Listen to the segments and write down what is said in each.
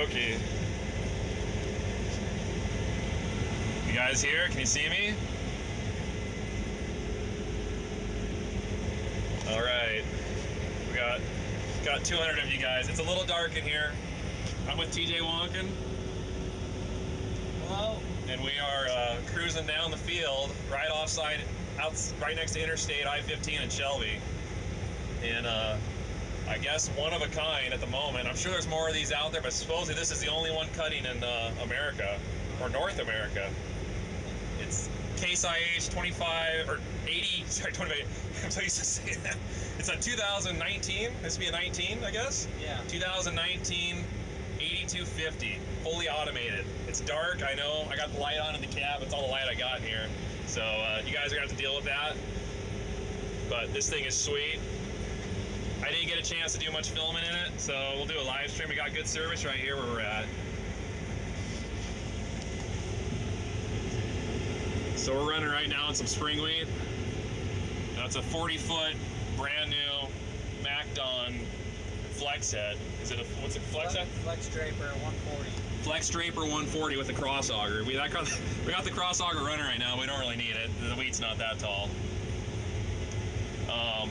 dokie. You guys here? Can you see me? All right. We got got 200 of you guys. It's a little dark in here. I'm with TJ Wonkin, Hello. and we are uh, cruising down the field right offside, out right next to Interstate I-15 in Shelby. And uh, I guess one of a kind at the moment. I'm sure there's more of these out there, but supposedly this is the only one cutting in uh, America or North America. It's Case IH 25 or 80, sorry, 25. I'm so used to saying that. It's a 2019. This would be a 19, I guess. Yeah. 2019 8250, fully automated. It's dark, I know. I got the light on in the cab. It's all the light I got in here. So uh, you guys are gonna have to deal with that. But this thing is sweet. I didn't get a chance to do much filming in it, so we'll do a live stream. We got good service right here where we're at. So we're running right now on some spring wheat. That's a 40 foot brand new MacDon flex head. Is it a what's it flex head? Flex Draper 140. Flex Draper 140 with the cross auger. We, that, we got the cross auger running right now. We don't really need it. The wheat's not that tall. Um,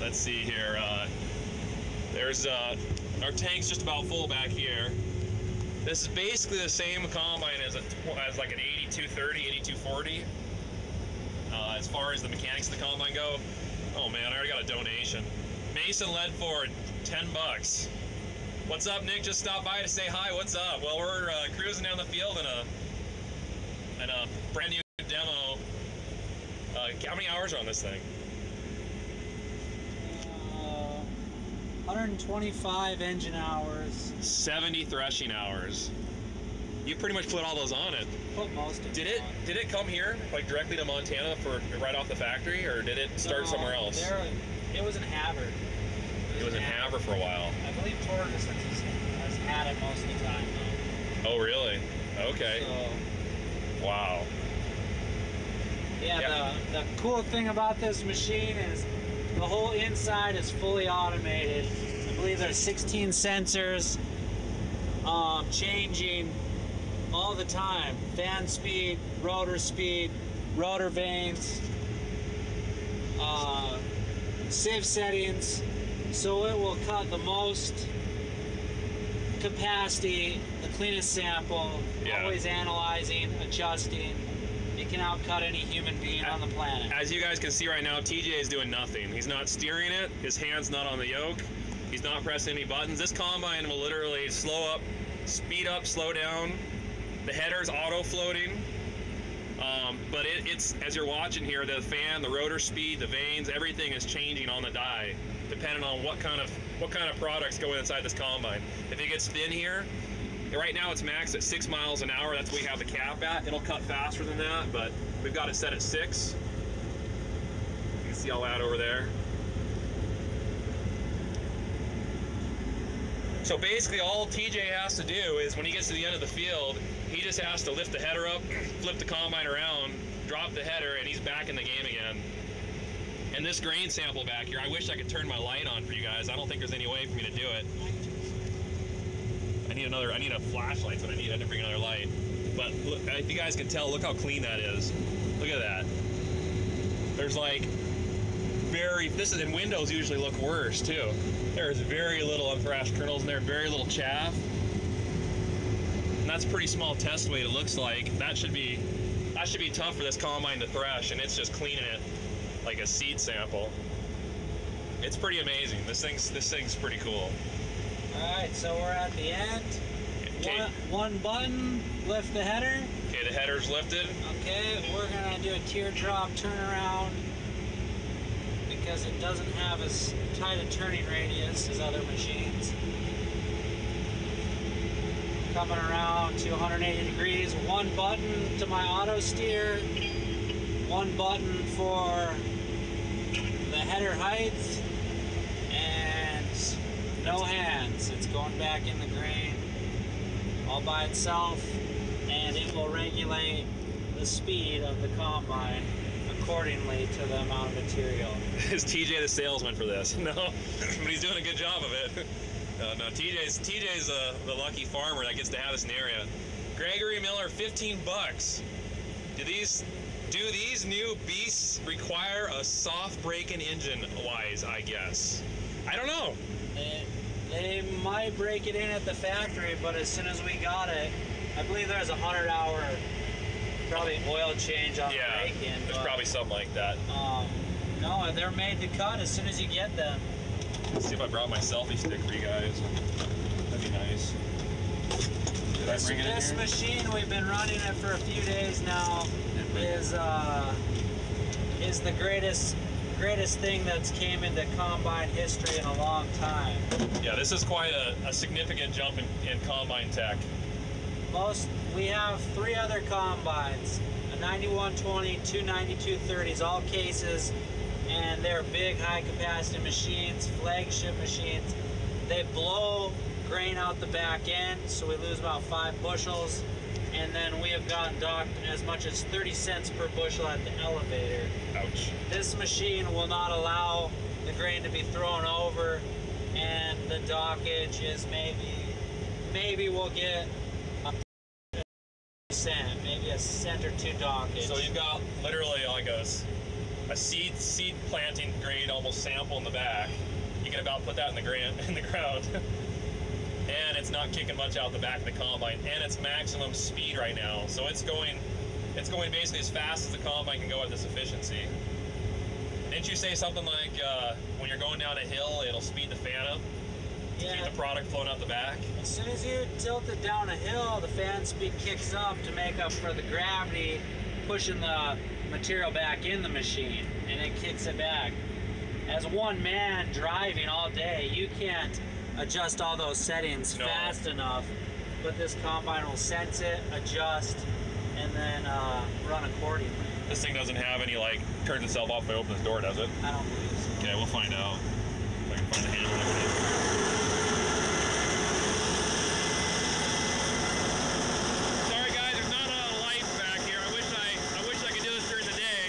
let's see here. Uh, there's uh, our tank's just about full back here. This is basically the same combine as a as like an 8230, 8240. Uh, as far as the mechanics of the combine go, oh man, I already got a donation. Mason Ledford, 10 bucks. What's up, Nick? Just stopped by to say hi. What's up? Well, we're uh, cruising down the field in a in a brand new demo. Uh, how many hours are on this thing? Uh, 125 engine hours. 70 threshing hours. You pretty much put all those on it. Put most of Did it? on. Did it come here, like directly to Montana for right off the factory, or did it start No, somewhere else? There, it was in Havre. It was in Havre for a while. I believe Torres has, has had it most of the time though. Oh, really? Okay. So Wow. yeah, Yeah. the the cool thing about this machine is the whole inside is fully automated. I believe there's 16 sensors um, changing all the time. Fan speed, rotor speed, rotor vanes, uh, sieve settings, so it will cut the most capacity, the cleanest sample, Yeah. always analyzing, adjusting. It can outcut any human being on the planet. As you guys can see right now, TJ is doing nothing. He's not steering it. His hand's not on the yoke. He's not pressing any buttons. This combine will literally slow up, speed up, slow down. The header's auto floating. Um, but it, it's as you're watching here, the fan, the rotor speed, the vanes, everything is changing on the die, depending on what kind of what kind of products go inside this combine. If it gets thin here, right now it's maxed at six miles an hour. That's what we have the cap at. It'll cut faster than that, but we've got it set at six. You can see all that over there. So basically, all TJ has to do is when he gets to the end of the field, he just has to lift the header up, flip the combine around, drop the header, and he's back in the game again. And this grain sample back here, I wish I could turn my light on for you guys. I don't think there's any way for me to do it. I need another, I need a flashlight, so I need, I to bring another light. But look, if you guys can tell, look how clean that is. Look at that. There's like very, this is, and windows usually look worse too. There's very little unthrashed kernels in there, very little chaff. And that's pretty small test weight it looks like. That should be, that should be tough for this combine to thresh and it's just cleaning it like a seed sample. It's pretty amazing. This thing's, this thing's pretty cool. All right, so we're at the end. Okay, One, one button, lift the header. okay, the header's lifted. Okay, we're gonna do a teardrop turnaround because it doesn't have as tight a turning radius as other machines. Coming around to 180 degrees. One button to my auto steer. One button for the header height. And no hands. It's going back in the grain all by itself. And it will regulate the speed of the combine accordingly to the amount of material. Is TJ the salesman for this? No, but he's doing a good job of it. No, no. TJ's TJ's uh, the lucky farmer that gets to have this in the area. Gregory Miller, 15 bucks. Do these do these new beasts require a soft breaking engine wise? I guess. I don't know. They, they might break it in at the factory, but as soon as we got it, I believe there's a hundred hour probably oil change on Yeah, the breaking. there's but, probably something like that. um, no, they're made to cut as soon as you get them. Let's see if I brought my selfie stick for you guys. That'd be nice. Did I This, bring it in this here? machine, we've been running it for a few days now, is uh, is the greatest greatest thing that's came into combine history in a long time. Yeah, this is quite a, a significant jump in, in combine tech. Most we have three other combines, a 9120, two 9230s, all cases, and they're big, high capacity machines, flagship machines. They blow grain out the back end, so we lose about five bushels. And then we have gotten docked as much as 30 cents per bushel at the elevator. Ouch. This machine will not allow the grain to be thrown over, and the dockage is maybe, maybe we'll get a cent, maybe a cent or two dockage. So you've got literally like a, s- a seed seed planting almost sample in the back. You can about put that in the ground in the ground. and it's not kicking much out the back of the combine and it's maximum speed right now. So it's going it's going basically as fast as the combine can go at this efficiency. Didn't you say something like uh, when you're going down a hill it'll speed the fan up to yeah, keep the product flowing out the back? as soon as you tilt it down a hill, the fan speed kicks up to make up for the gravity pushing the material back in the machine, and it kicks it back. As one man driving all day, you can't adjust all those settings No. fast enough, but this combine will sense it, adjust, and then uh, run accordingly. This thing doesn't have any like turns itself off if I open this door, does it? I don't believe so. Okay, we'll find out. If I can find the handle and everything. Sorry guys, there's not a lot of lights back here. I wish I I wish I could do this during the day.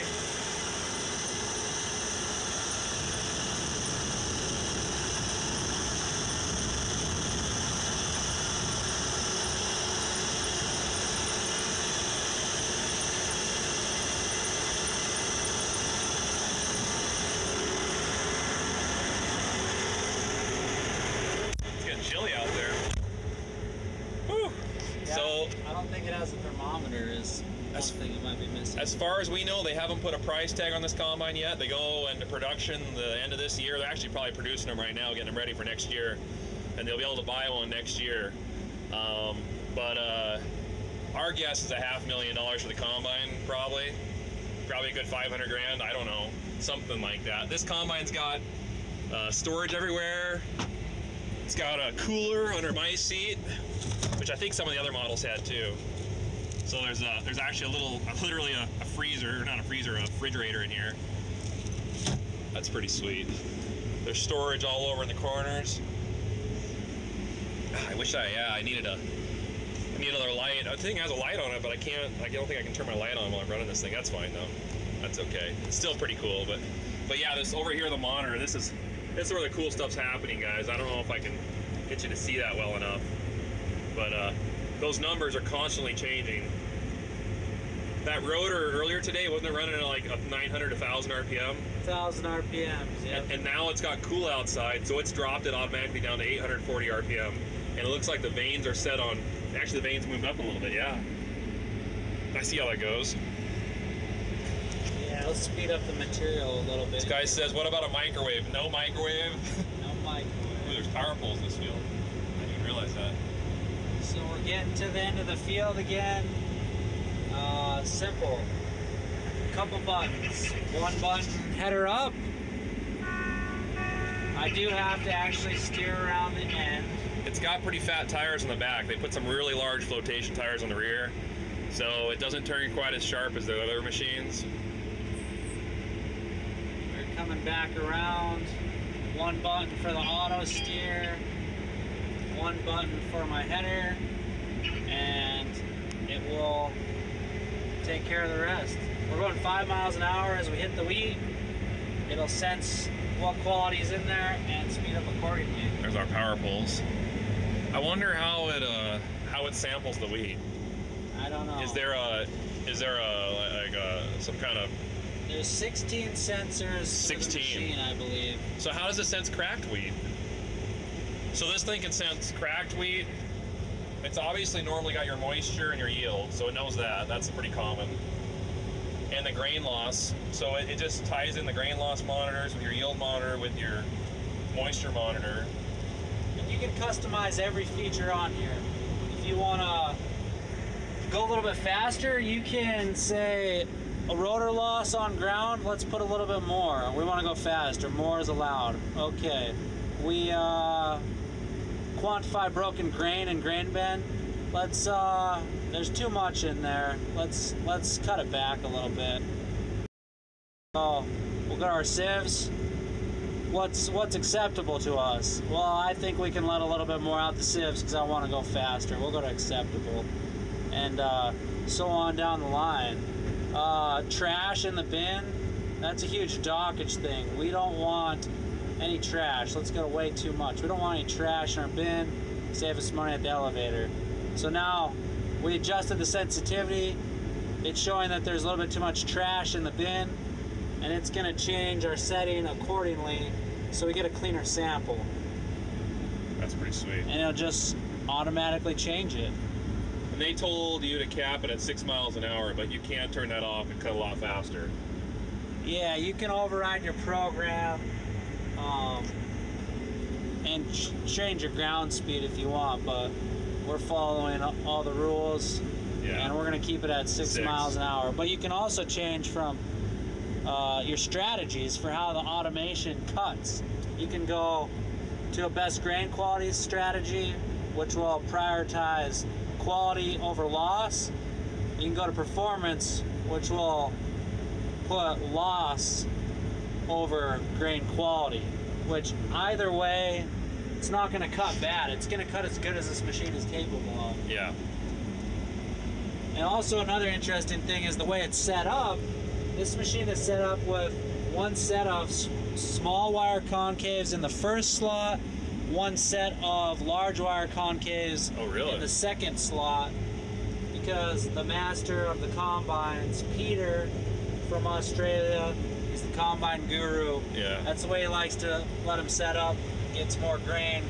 It's getting chilly out there. Whew. Yeah, So I don't think it has a thermometer. Is one As- thing it might be missing. As far as we know, they haven't put a price tag on this combine yet. They go into production the end of this year. They're actually probably producing them right now, getting them ready for next year, and they'll be able to buy one next year. Um, but uh, our guess is a half million dollars for the combine, probably. Probably a good 500 grand. I don't know, something like that. This combine's got uh, storage everywhere. It's got a cooler under my seat, which I think some of the other models had too. So there's a, there's actually a little, literally a, a freezer, not a freezer, a refrigerator in here. That's pretty sweet. There's storage all over in the corners. Ah, I wish I, yeah, I needed a, I need another light. The thing has a light on it, but I can't, I don't think I can turn my light on while I'm running this thing. That's fine though. That's okay. It's still pretty cool, but, but yeah, this over here, the monitor, this is, this is where the cool stuff's happening, guys. I don't know if I can get you to see that well enough, but uh, those numbers are constantly changing. That rotor earlier today wasn't it running at like a 900 1000 RPM, thousand RPMs. Yeah. and, and now it's got cool outside, so it's dropped it automatically down to 840 RPM, and it looks like the vanes are set on. Actually, the vanes moved up a little bit. Yeah, I see how that goes. Yeah, let's speed up the material a little bit. This guy says, "What about a microwave? No microwave." No Ooh, microwave. there's power poles in this field. I didn't realize that. So we're getting to the end of the field again. Uh, simple. Couple buttons. One button, header up. I do have to actually steer around the end. It's got pretty fat tires in the back. They put some really large flotation tires on the rear, so it doesn't turn quite as sharp as the other machines. We're coming back around. One button for the auto steer. One button for my header. And it will take care of the rest. We're going five miles an hour as we hit the wheat. it'll sense what quality is in there and speed up accordingly. There's our power poles. I wonder how it uh how it samples the wheat. I don't know. Is there a is there a like a, some kind of There's 16 sensors 16. for the machine, I believe. so how does it sense cracked wheat? So this thing can sense cracked wheat. It's obviously normally got your moisture and your yield, so it knows that. That's pretty common. And the grain loss. So it, it just ties in the grain loss monitors with your yield monitor with your moisture monitor. And you can customize every feature on here. If you want to go a little bit faster, you can say a rotor loss on ground, let's put a little bit more. We want to go faster, more is allowed. Okay. We uh, quantify broken grain and grain bin. Let's uh, there's too much in there. Let's let's cut it back a little bit. Oh, we'll go to our sieves what's what's acceptable to us? Well, I think we can let a little bit more out the sieves because I want to go faster. We'll go to acceptable, and uh, so on down the line. Uh, trash in the bin. That's a huge dockage thing. We don't want any trash. Let's go way too much. We don't want any trash in our bin. Save us money at the elevator. So now we adjusted the sensitivity. It's showing that there's a little bit too much trash in the bin and it's going to change our setting accordingly so we get a cleaner sample That's pretty sweet. and it'll just automatically change it And they told you to cap it at six miles an hour, but you can't turn that off and cut a lot faster. yeah you can override your program um, and ch- change your ground speed if you want but we're following all the rules Yeah. and we're going to keep it at six, Six. miles an hour but you can also change from uh, your strategies for how the automation cuts you can go to a best grain quality strategy which will prioritize quality over loss you can go to performance which will put loss over grain quality which either way it's not going to cut bad it's going to cut as good as this machine is capable of Yeah. and also another interesting thing is the way it's set up. This machine is set up with one set of small wire concaves in the first slot, one set of large wire concaves Oh, really? in the second slot because the master of the combines, Peter from Australia, he's the combine guru. Yeah. That's the way he likes to let him set up, gets more grain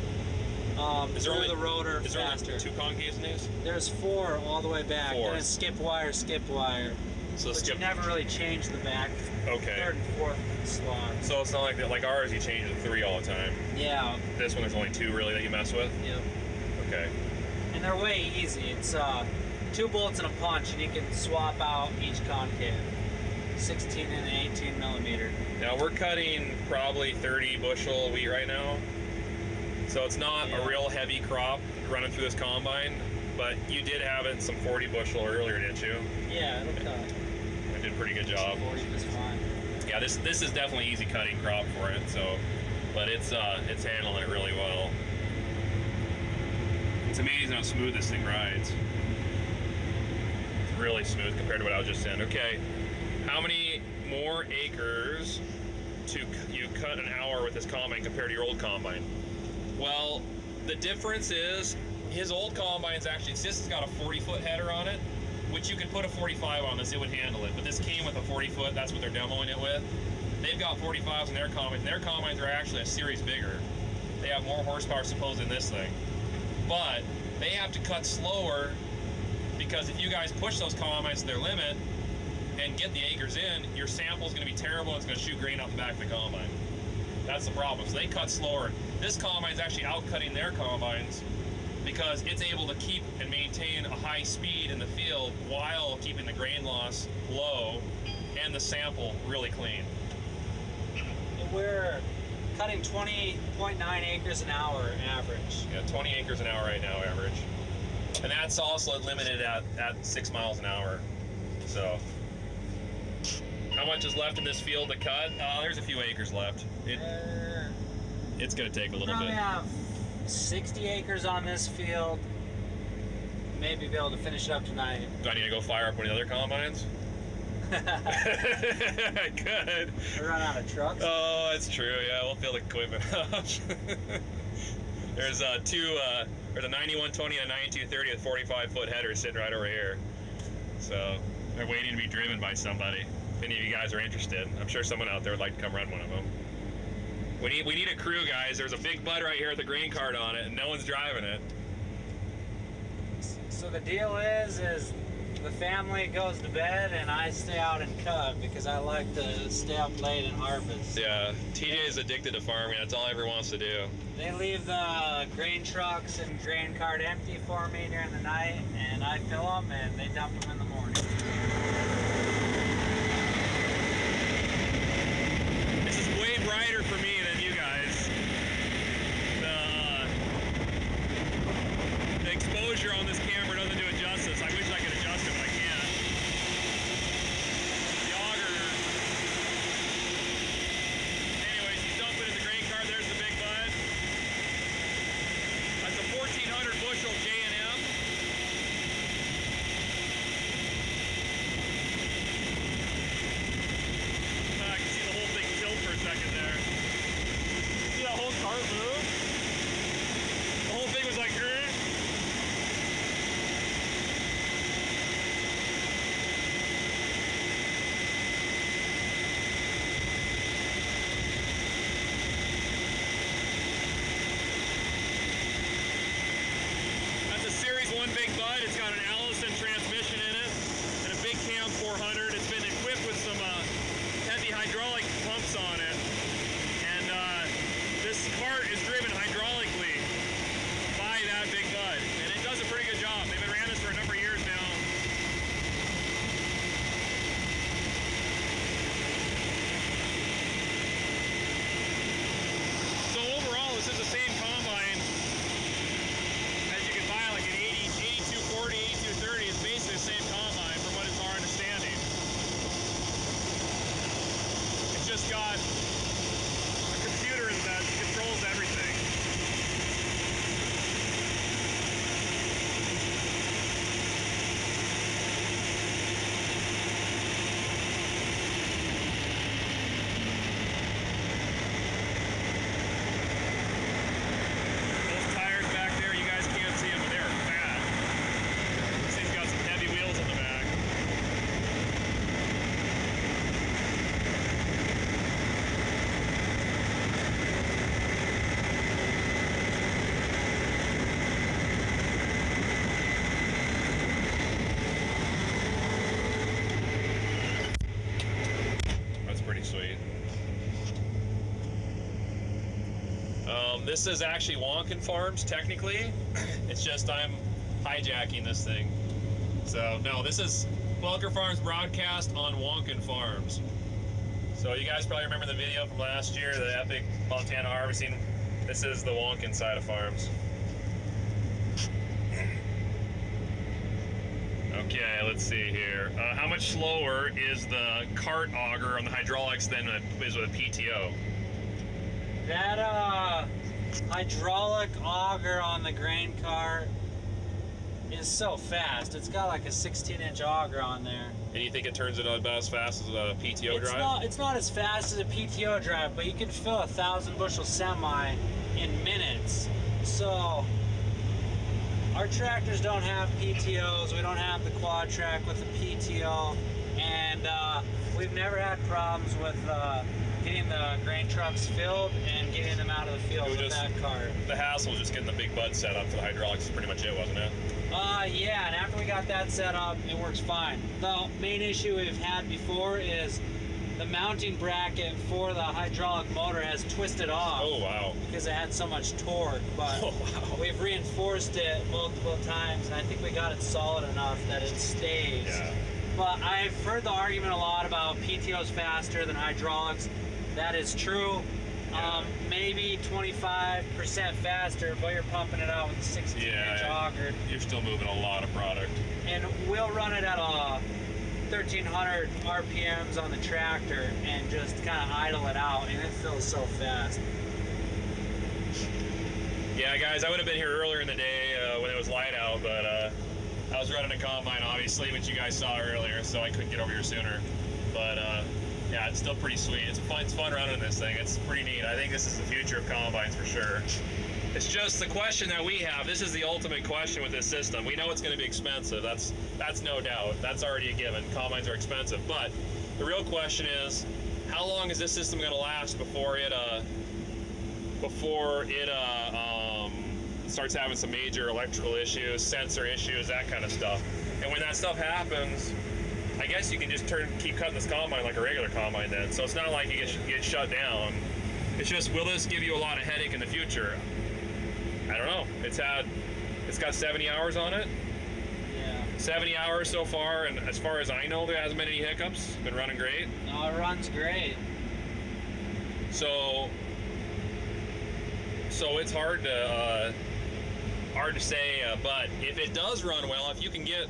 um, Is there through only- the rotor Is there faster. only two concaves in these? There's four all the way back. Four. It's skip wire, skip wire. So but skip. you never really change the back Okay. third and fourth slot. So it's not like that. Like ours, you change the three all the time. Yeah. This one, there's only two really that you mess with. Yep. Okay. And they're way easy. It's uh, two bolts and a punch, and you can swap out each concave. 16 and 18 millimeter. Now we're cutting probably 30 bushel wheat right now. So it's not Yeah. a real heavy crop running through this combine, but you did have it in some 40 bushel earlier, didn't you? Yeah, it'll cut. I did a pretty good job. 40 is fine. Yeah, this this is definitely easy cutting crop for it. So, but it's uh it's handling it really well. It's amazing how smooth this thing rides. It's really smooth compared to what I was just saying. Okay, how many more acres to you cut an hour with this combine compared to your old combine? Well, the difference is his old combine's actually this has got a 40 foot header on it, which you could put a 45 on this, it would handle it. But this came with a 40 foot. That's what they're demoing it with. They've got 45s in their combines. and Their combines are actually a series bigger. They have more horsepower supposed in this thing, but they have to cut slower because if you guys push those combines to their limit and get the acres in, your sample is going to be terrible. and It's going to shoot grain out the back of the combine. That's the problem. So they cut slower. This combine is actually outcutting their combines because it's able to keep and maintain a high speed in the field while keeping the grain loss low and the sample really clean. And we're cutting 20.9 acres an hour average. Yeah, 20 acres an hour right now, average. And that's also limited at, at six miles an hour. So, how much is left in this field to cut? Uh, there's a few acres left. It, Uh, it's going to take a little probably bit. have 60 acres on this field. Maybe be able to finish it up tonight. Do I need to go fire up one of the other combines? I could. We run out of trucks. Oh, it's true. Yeah, we'll fill the equipment up. there's uh, two. Uh, there's a 9120 and a 9230 with 45 foot headers sitting right over here. So they're waiting to be driven by somebody. If any of you guys are interested, I'm sure someone out there would like to come run one of them. We need we need a crew, guys. There's a big bud right here with a grain cart on it, and no one's driving it. So the deal is, is the family goes to bed and I stay out and cut because I like to stay up late and harvest. Yeah, TJ is addicted to farming. That's all he ever wants to do. They leave the grain trucks and grain cart empty for me during the night, and I fill them and they dump them in the morning. This is way brighter for me than you guys. The, the exposure on this camera doesn't do it justice. I wish I could adjust it, but I can't. The auger. Anyways, he's dumping in the grain cart. There's the big bud. That's a 1400 bushel J&M. Uh, I can see the whole thing tilt for a second there. See that whole cart move? The whole thing was like, "Eh." That's a Series 1 Big Got an Allison transmission in it and a Big Cam 400. It's been equipped with some uh, heavy hydraulic pumps on it. And uh, this cart is driven hydraulically by that Big Bud. And it does a pretty good job. They've been ran this for a number of years now. So overall, this is the same combine as you can buy like an 80, 8240, 8230. It's basically the same combine from what is our understanding. It's just got a computer that controls everything. Those tires back there, you guys can't see them, but they're fat. This thing's got some heavy wheels on the back. That's pretty sweet. Um, this is actually Wonkin Farms, technically. It's just I'm hijacking this thing. So, no, this is Bunker Farms broadcast on Wonkin Farms. So, you guys probably remember the video from last year, the epic Montana harvesting. This is the Wonkin side of farms. Okay, let's see here. Uh, how much slower is the cart auger on the hydraulics than it is with a PTO? That uh, hydraulic auger on the grain cart is so fast. It's got like a 16 inch auger on there. And you think it turns it about as fast as a PTO it's drive? not it's not as fast as a PTO drive, but you can fill a thousand bushel semi in minutes. So our tractors don't have PTOs. We don't have the quad track with the PTO, and uh, we've never had problems with uh, getting the grain trucks filled and getting them out of the field with just- that cart. The hassle was just getting the big bud set up for the hydraulics is pretty much it, wasn't it? Uh, yeah, and after we got that set up, it works fine. The main issue we've had before is the mounting bracket for the hydraulic motor has twisted off Oh wow. because it had so much torque. But Oh wow. we've reinforced it multiple times, and I think we got it solid enough that it stays. Yeah. But I've heard the argument a lot about PTO's faster than hydraulics. That is true. Yeah. Um, maybe 25% faster, but you're pumping it out with a 16 inch Yeah. auger You're still moving a lot of product. and we'll run it at a 1300 RPMs on the tractor and just kind of idle it out, and it fills so fast. Yeah, guys, I would have been here earlier in the day uh, when it was light out, but uh, I was running a combine, obviously, which you guys saw earlier, so I couldn't get over here sooner. But uh, yeah, it's still pretty sweet. It's fun. It's fun running this thing. It's pretty neat. I think this is the future of combines for sure. It's just the question that we have. This is the ultimate question with this system. We know it's going to be expensive. That's that's no doubt. That's already a given. Combines are expensive, but the real question is, how long is this system going to last before it uh, before it uh, um, starts having some major electrical issues, sensor issues, that kind of stuff. And when that stuff happens, I guess you can just turn, keep cutting this combine like a regular combine then. So it's not like you get, get shut down. It's just, will this give you a lot of headache in the future? I don't know. It's had, it's got 70 hours on it. Yeah. 70 hours so far, and as far as I know, there hasn't been any hiccups. Been running great. No, it runs great. So, so it's hard to uh, hard to say. Uh, but if it does run well, if you can get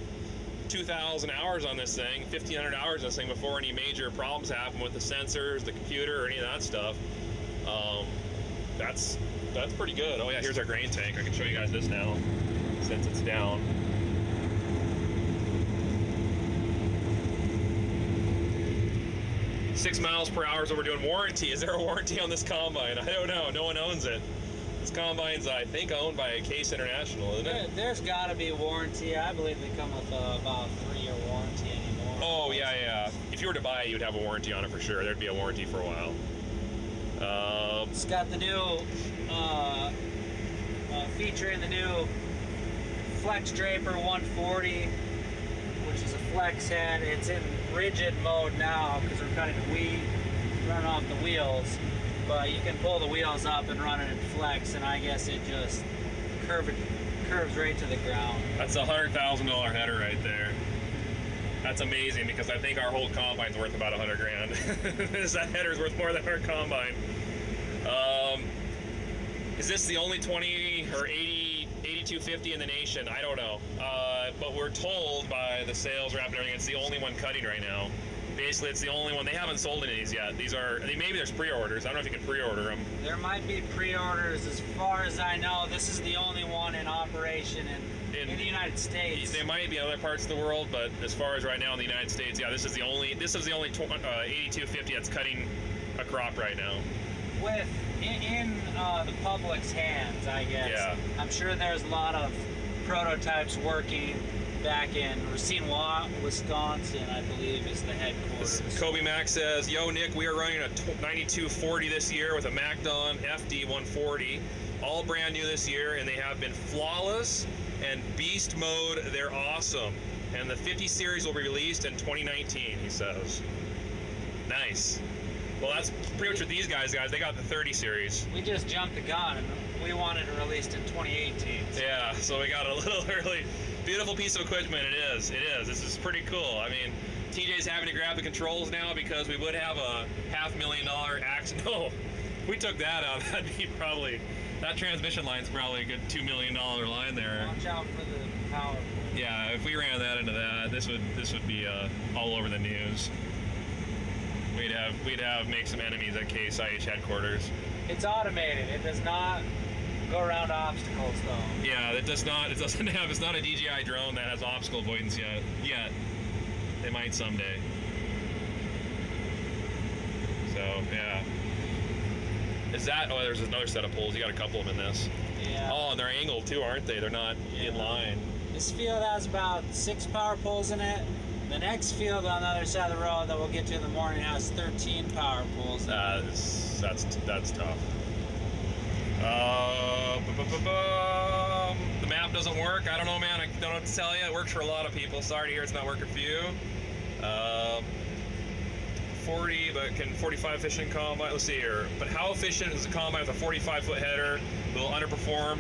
2,000 hours on this thing, 1,500 hours on this thing before any major problems happen with the sensors, the computer, or any of that stuff, um, that's that's pretty good. Oh yeah, here's our grain tank. I can show you guys this now, since it's down. Six miles per hour is what we're doing. Warranty. Is there a warranty on this combine? I don't know. No one owns it. This combine's, I think, owned by Case International, isn't There, it? there's got to be a warranty. I believe they come with uh, about a three-year warranty anymore. Oh, yeah, yeah. If you were to buy it, you'd have a warranty on it for sure. There'd be a warranty for a while. Um, It's got the new uh, uh, featuring the new Flex Draper 140, which is a flex head. It's in rigid mode now because we're cutting the weed, running off the wheels. But you can pull the wheels up and run it in flex, and I guess it just curve it, curves right to the ground. that's a hundred thousand dollar header right there. That's amazing because I think our whole combine's worth about a hundred grand. that header's worth more than our combine. Um, is this the only 20 or 80, 8250 in the nation? I don't know. Uh, but we're told by the sales rep and everything, it's the only one cutting right now. Basically, it's the only one. They haven't sold any of these yet. These are they, maybe there's pre-orders. I don't know if you can pre-order them. There might be pre-orders. As far as I know, this is the only one in operation in, In- in, the United States. They might be in other parts of the world, but as far as right now in the United States, yeah, this is the only this is the only tw- uh, 8250 that's cutting a crop right now. with in, in uh, the public's hands, I guess. Yeah. I'm sure there's a lot of prototypes working back in Racine, Wisconsin, I believe, is the headquarters. Kobe Mac says, "Yo Nick, we are running a 9240 this year with a MacDon FD 140, all brand new this year, and they have been flawless and beast mode. They're awesome, and the 50 series will be released in 2019." He says. Nice. Well, that's pretty much what these guys guys. They got the 30 series. We just jumped the gun, and we wanted it released in 2018. so- Yeah, so we got a little early. Beautiful piece of equipment. It is. It is. This is pretty cool. I mean, TJ's having to grab the controls now because we would have a half million dollar ax. No, we took that out. That'd be probably that transmission line's probably a good two million dollar line there. Watch out for the power. Yeah, if we ran that into that, this would this would be uh, all over the news. We'd have we'd have make some enemies at Case IH headquarters. It's automated. It does not go around obstacles, though. Yeah, it does not. It doesn't have. It's not a DJI drone that has obstacle avoidance yet. Yet, they might someday. So yeah. Is that? Oh, there's another set of poles. You got a couple of them in this. Yeah. Oh, and they're angled too, aren't they? They're not in line. This field has about six power poles in it. The next field on the other side of the road that we'll get to in the morning has 13 power pools. in. That's that's that's tough. Uh, bu- bu- bu- bum. the map doesn't work. I don't know, man. I don't know what to tell you. It works for a lot of people. Sorry to hear it's not working for you. Um, 40, but can 45 fishing combine? Let's see here. But how efficient is a combine with a 45 foot header? Will underperform?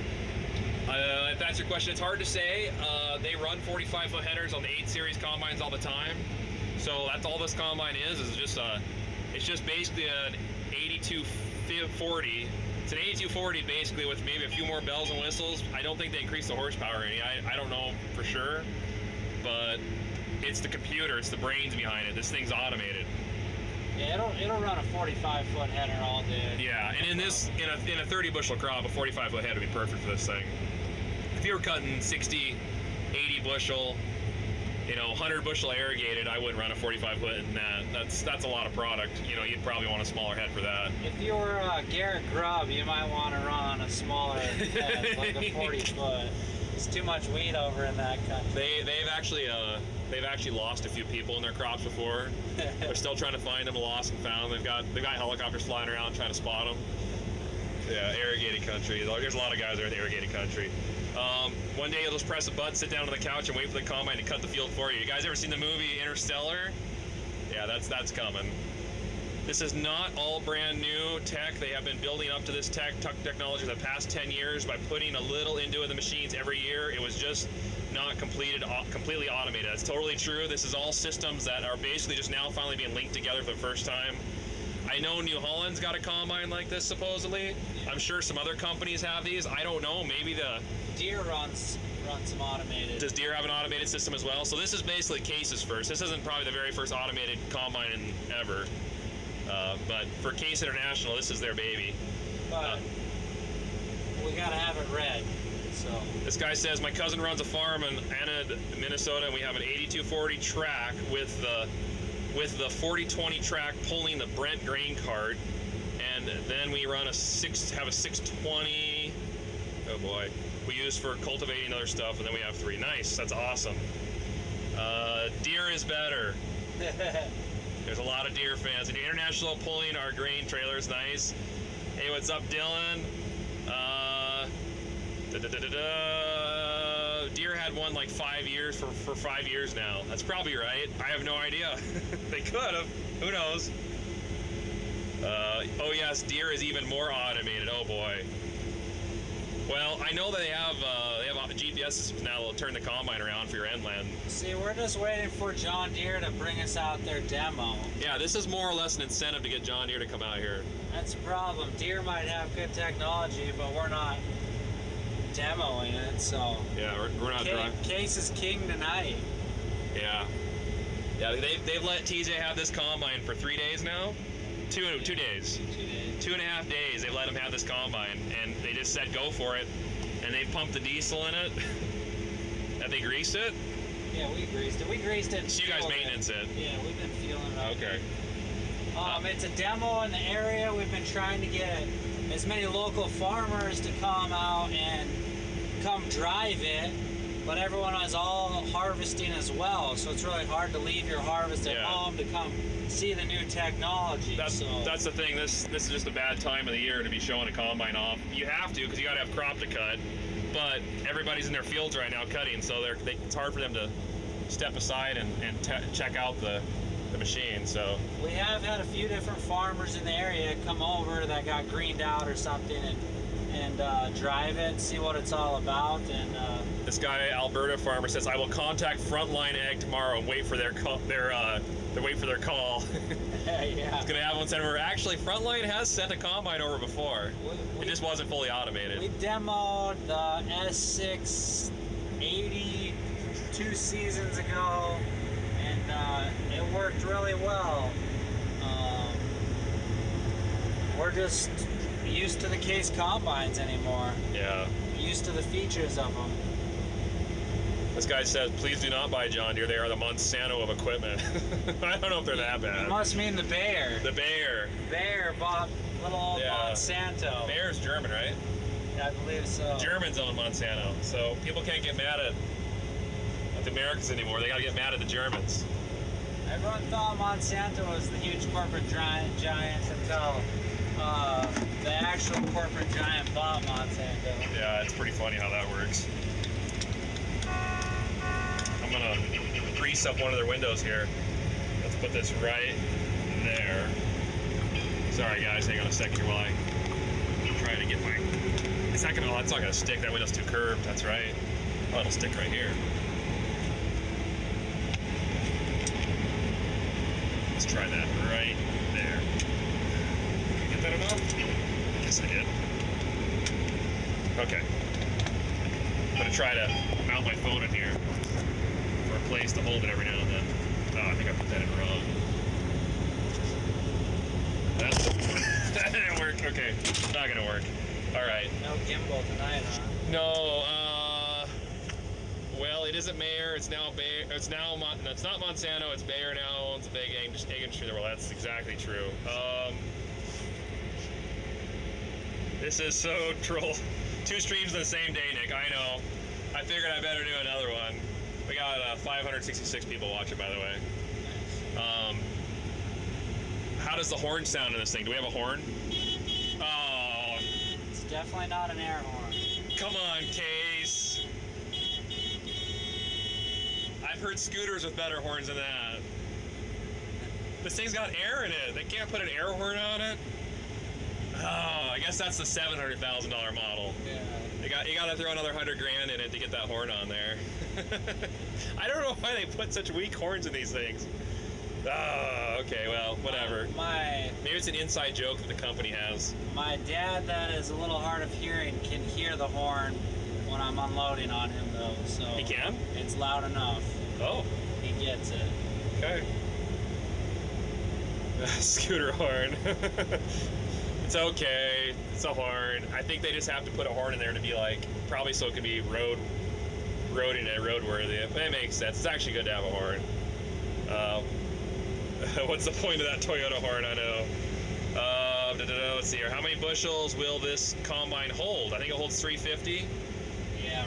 Uh, if that's your question, it's hard to say. Uh, they run 45 foot headers on the 8 series combines all the time. So that's all this combine is. Is just a, it's just basically an 8240. It's an 8240 basically with maybe a few more bells and whistles. I don't think they increase the horsepower any. I, I don't know for sure, but it's the computer, it's the brains behind it. This thing's automated. Yeah, it'll it'll run a 45 foot header all day. Yeah, and in this, in a, in a 30 bushel crop, a 45 foot head would be perfect for this thing. If you were cutting 60, 80 bushel, you know, 100 bushel irrigated, I wouldn't run a 45 foot in that. That's that's a lot of product. You know, you'd probably want a smaller head for that. If you were uh, Garrett Grubb, you might want to run a smaller head, like a 40 foot. It's too much weed over in that country. They they've actually uh, they've actually lost a few people in their crops before. They're still trying to find them, lost and found. They've got they've got helicopters flying around trying to spot them. Yeah, irrigated country. There's a lot of guys that are in the irrigated country. Um, one day you'll just press a button, sit down on the couch, and wait for the combine to cut the field for you. You guys ever seen the movie Interstellar? Yeah, that's that's coming. This is not all brand new tech. They have been building up to this tech, tech technology for the past 10 years by putting a little into the machines every year. It was just not completed, completely automated. That's totally true. This is all systems that are basically just now finally being linked together for the first time. I know New Holland's got a combine like this supposedly. I'm sure some other companies have these. I don't know. Maybe the Deere runs runs some automated. does Deere have an automated system as well? So this is basically cases first. This isn't probably the very first automated combine in, ever. Uh, but for Case International, this is their baby. but we gotta have it red. So This guy says my cousin runs a farm in Anna, Minnesota, and we have an 8240 track with the with the 4020 track pulling the Brent grain cart, and then we run a six have a 620. Oh boy, we use for cultivating other stuff, and then we have three. Nice, that's awesome. Uh, Deere is better. There's a lot of Deere fans. And International pulling our grain trailers, nice. Hey, what's up, Dylan? Uh, da, da, da, Deere had one like five years for, for five years now. That's probably right. I have no idea. they could have. Who knows? Uh, oh yes, Deere is even more automated. Oh boy. Well, I know that they have uh, they have GPS systems now that'll turn the combine around for your inland. see, we're just waiting for John Deere to bring us out their demo. Yeah, this is more or less an incentive to get John Deere to come out here. That's the problem. Deere might have good technology, but we're not demoing it. So Yeah, we're, we're not Ca- driving. case is king tonight. Yeah. Yeah, they've, they've let TJ have this combine for three days now. Two two days. Two days. Two and a half days they've let him have this combine and they just said go for it. And they pumped the diesel in it. Have they greased it? Yeah, we greased it. We greased it. So you guys maintenance it. Yeah, we've been feeling it. Okay. Um, it's a demo in the area. We've been trying to get as many local farmers to come out and come drive it, but everyone is all harvesting as well. So it's really hard to leave your harvest at Yeah. home to come see the new technology. That's so that's the thing. This this is just a bad time of the year to be showing a combine off. You have to because you got to have crop to cut. But everybody's in their fields right now cutting, so they're, they, it's hard for them to step aside and, and check out the, the machine. So we have had a few different farmers in the area come over that got greened out or something and and uh, drive it, see what it's all about, and. Uh, this guy Alberta farmer says I will contact Frontline Ag tomorrow and wait for their call, their uh, to wait for their call. yeah. Gonna have one sent over. Actually, Frontline has sent a combine over before. We- It just wasn't fully automated. We demoed the S680 two seasons ago, uh, it worked really well. Um, we're just used to the case combines anymore, Yeah. used to the features of them. This guy says, please do not buy John Deere. They are the Monsanto of equipment. I don't know if they're that bad. It must mean the Bayer. The Bayer. Bayer bought little old Yeah. Monsanto. Bayer's German, right? I believe so. Germans own Monsanto, so people can't get mad at, at the Americans anymore. They gotta get mad at the Germans. Everyone thought Monsanto was the huge corporate giant, giant until uh, the actual corporate giant bought Monsanto. Yeah, it's pretty funny how that works. I'm gonna grease up one of their windows here. Let's put this right there. Sorry guys, hang on a second while I try to get my. It's not gonna. It's not gonna stick. That window's too curved. That's right. Oh, it'll stick right here. Let's try that right there. Did I Get that enough? I guess I did. Okay. I'm gonna try to mount my phone in here for a place to hold it every now and then. Oh, I think I put that in wrong. That's, that didn't work. Okay, not gonna work. All right. No gimbal tonight, huh? No, uh, well, it isn't Mayer. It's now Bayer. It's now Mon- no, it's not Monsanto. It's Bayer now owns a big egg, egg industry world. That's exactly true. Um, this is so troll. Two streams in the same day, Nick. I know. I figured I better do another one. We got uh, 566 people watching, by the way. Um, how does the horn sound in this thing? Do we have a horn? Oh, It's definitely not an air horn. come on, Case. I've heard scooters with better horns than that. This thing's got air in it. They can't put an air horn on it. Oh, I guess that's the seven hundred thousand dollar model. Yeah. You got you got to throw another hundred grand in it to get that horn on there. I don't know why they put such weak horns in these things. Oh, okay, well, whatever. My Maybe it's an inside joke that the company has. my dad that is a little hard of hearing can hear the horn when I'm unloading on him though, so He can? it's loud enough. Oh, He gets it. okay. Scooter horn. it's okay. It's a horn. I think they just have to put a horn in there to be like probably so it can be road roading and roadworthy. It makes sense. It's actually good to have a horn. Um, what's the point of that Toyota horn? I know. Uh, let's see here. How many bushels will this combine hold? I think it holds 350.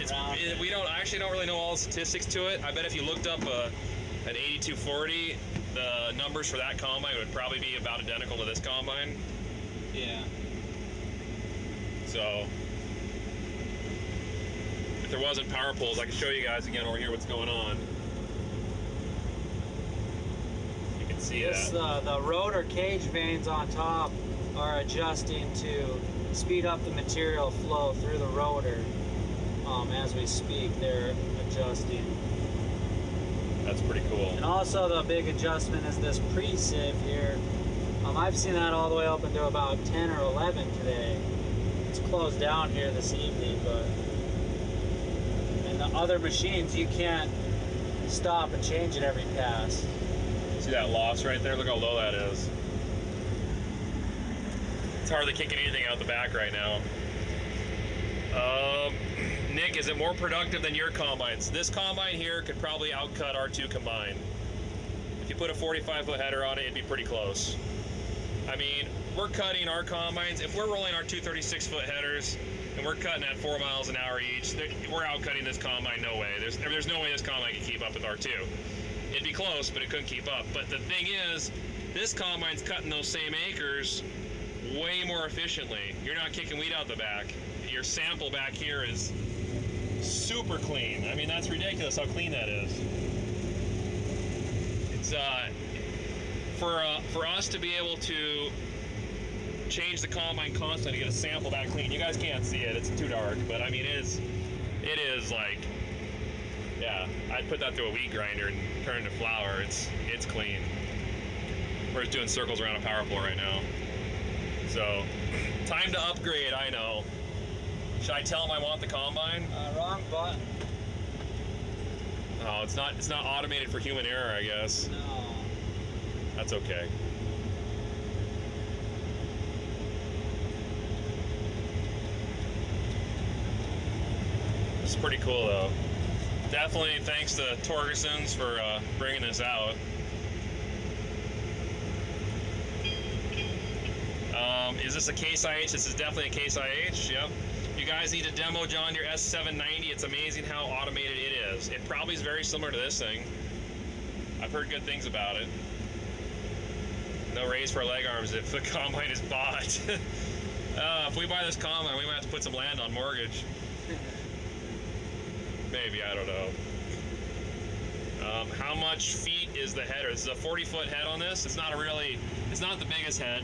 It's, it, we don't I actually don't really know all the statistics to it. I bet if you looked up a, an 8240, the numbers for that combine would probably be about identical to this combine. Yeah. So if there wasn't power poles, I could show you guys again over here what's going on. You can see This, that. uh, the rotor cage vanes on top are adjusting to speed up the material flow through the rotor. Um, as we speak, they're adjusting. That's pretty cool. And also the big adjustment is this pre-sieve here. Um, I've seen that all the way up into about 10 or 11 today. It's closed down here this evening, but and the other machines you can't stop and change it every pass. See that loss right there? Look how low that is. It's hardly kicking anything out the back right now. Um, Nick, is it more productive than your combines? This combine here could probably outcut our two combined. If you put a 45 foot header on it, it'd be pretty close. I mean, we're cutting our combines. If we're rolling our 236 foot headers and we're cutting at four miles an hour each, we're outcutting this combine. No way. There's there's no way this combine can keep up with R2. It'd be close, but it couldn't keep up. But the thing is, this combine's cutting those same acres way more efficiently. You're not kicking weed out the back. Your sample back here is super clean. I mean, that's ridiculous how clean that is. It's uh, for uh, for us to be able to change the combine constantly to get a sample that clean. You guys can't see it; it's too dark. But I mean, it is it is like yeah. I'd put that through a weed grinder and turn it to flour. It's it's clean. We're just doing circles around a power pole right now. So time to upgrade. I know. Should I tell him I want the combine? Uh, wrong button. Oh, it's not. It's not automated for human error. I guess No. that's okay. It's pretty cool though. Definitely thanks to Torgerson's for uh, bringing this out. Um, is this a Case IH? This is definitely a Case IH. Yep. You guys need to demo John your S790. It's amazing how automated it is. It probably is very similar to this thing. I've heard good things about it. No raise for leg arms if the combine is bought. uh, if we buy this combine, we might have to put some land on mortgage. Maybe, I don't know. Um, how much feet is the header? This is a 40 foot head on this. It's not a really, it's not the biggest head.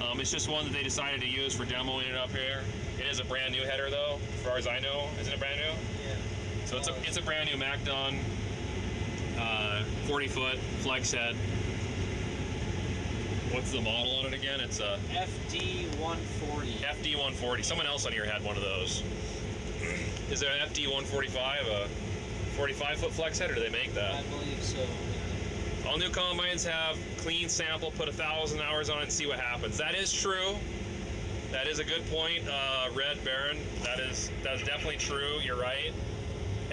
Um, it's just one that they decided to use for demoing it up here. It is a brand new header though, as far as I know. Isn't it brand new? Yeah. So it's a, it's a brand new MacDon uh, 40 foot flex head. What's the model on it again? It's a FD 140. FD 140. Someone else on here had one of those. Is there an FD 145, a 45 foot flex head, or do they make that? I believe so. All new combines have clean sample, put a thousand hours on it, and see what happens. That is true. That is a good point, uh, Red Baron. That is that's definitely true. You're right.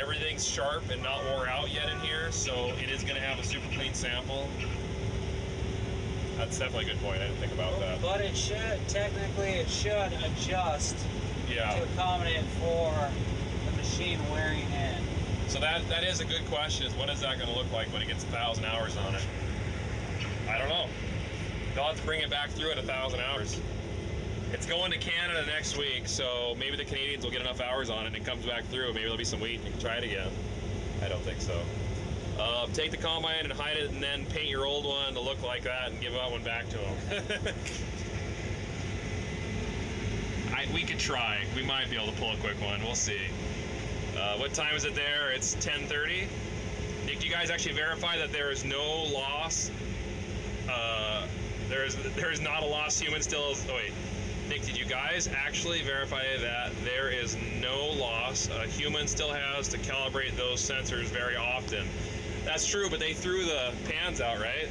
everything's sharp and not wore out yet in here, so it is going to have a super clean sample. That's definitely a good point. I didn't think about that. But it should, technically, it should adjust Yeah. to accommodate for the machine wearing in. So that that is a good question. Is what is that going to look like when it gets a thousand hours on it? I don't know. They'll have to bring it back through at a thousand hours. It's going to Canada next week, so maybe the Canadians will get enough hours on it and it comes back through. Maybe there'll be some wheat and you can try it again. I don't think so. Uh, take the combine and hide it, and then paint your old one to look like that, and give that one back to them. I, we could try. We might be able to pull a quick one. We'll see. Uh, what time is it there? It's 10:30. Nick, do you guys actually verify that there is no loss? Uh, there is there is not a lost human still. Oh wait, Nick, did you guys actually verify that there is no loss? A human still has to calibrate those sensors very often. That's true, but they threw the pans out, right?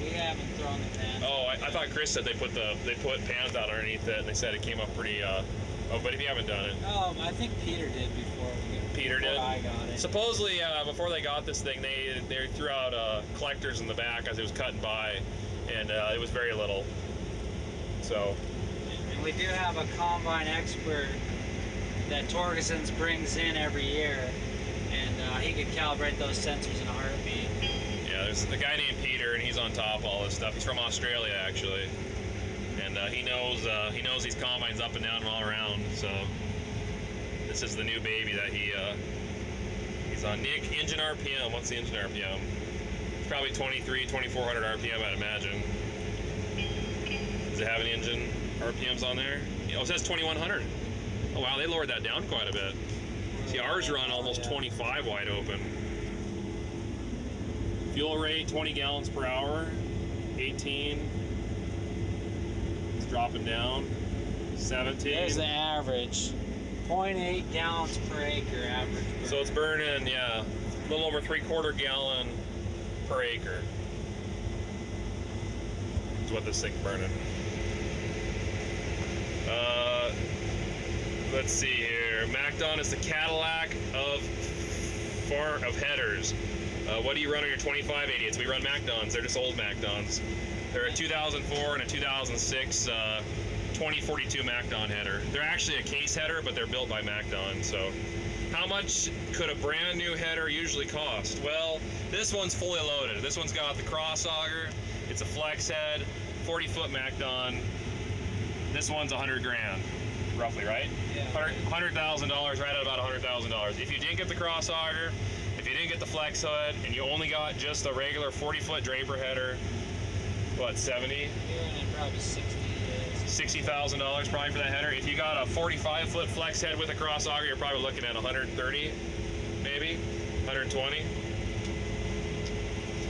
We haven't thrown the pan. Oh, I, I thought Chris said they put the they put pans out underneath it, and they said it came up pretty. Uh, oh, but if you haven't done it, Um, I think Peter did before we got, Peter before did? I got it. Supposedly, uh, before they got this thing, they they threw out uh, collectors in the back as it was cutting by, and uh, it was very little. So, And we do have a combine expert that Torgerson's brings in every year, and uh, he could calibrate those sensors in a heartbeat. yeah, there's a guy named Peter, and he's on top of all this stuff. He's from Australia, actually, and uh, he knows uh, he knows these combines up and down and all around. So, this is the new baby that he uh, he's on. Nick, engine RPM. What's the engine RPM? It's probably 23, 2400 RPM, I'd imagine. Does it have any engine RPMs on there? Oh, it says 2100. Oh wow, they lowered that down quite a bit. See, ours run almost 25 wide open. Fuel rate 20 gallons per hour, 18. Dropping down. 17. There's the average. 0.8 gallons per acre average. So it's burning, yeah, a little over three quarter gallon per acre. Is what this thing's burning. Uh, let's see here. MacDon is the Cadillac of far of headers. Uh, what do you run on your 2580s? We run MacDons. They're just old MacDons. They're a 2004 and a 2006 uh, 2042 MacDon header. They're actually a case header, but they're built by MacDon. So, how much could a brand new header usually cost? Well, this one's fully loaded. This one's got the cross auger. It's a flex head, 40 foot MacDon. This one's 100 grand, roughly, right? Yeah. Hundred thousand dollars, right at about hundred thousand dollars. If you didn't get the cross auger, if you didn't get the flex hood, and you only got just a regular 40 foot Draper header, what 70, Here probably 60 is. sixty thousand dollars probably for that header. If you got a 45 foot flex head with a cross auger, you're probably looking at 130, maybe 120.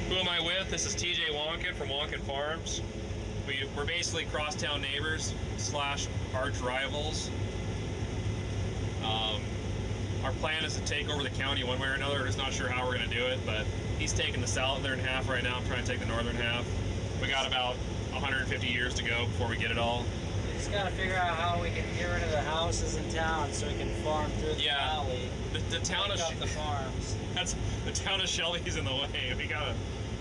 Who am I with? This is TJ Wonkin from Wonkin Farms. We, we're basically crosstown neighbors slash arch rivals. Um, our plan is to take over the county one way or another. We're just not sure how we're going to do it, but he's taking the southern half right now. I'm trying to take the northern half. We got about 150 years to go before we get it all. We just gotta figure out how we can get rid of the houses in town so we can farm through the Yeah. valley. The, the town of the farms. that's the town of Shelby's in the way. We gotta.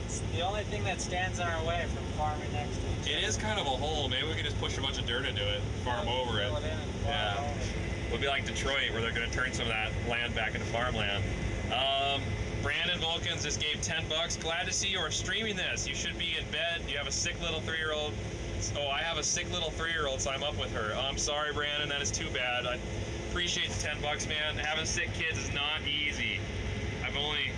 It's the only thing that stands in our way from farming next to each It other. kind of a hole. Maybe we could just push a bunch of dirt into it, farm over it. In farm Yeah. over it. We'll be like Detroit, where they're going to turn some of that land back into farmland. Um, Brandon Vulcans just gave 10 bucks. Glad to see you are streaming this. You should be in bed. You have a sick little three-year-old. Oh, I have a sick little three-year-old, so I'm up with her. I'm sorry, Brandon. That is too bad. I appreciate the 10 bucks, man. Having sick kids is not easy. I've only,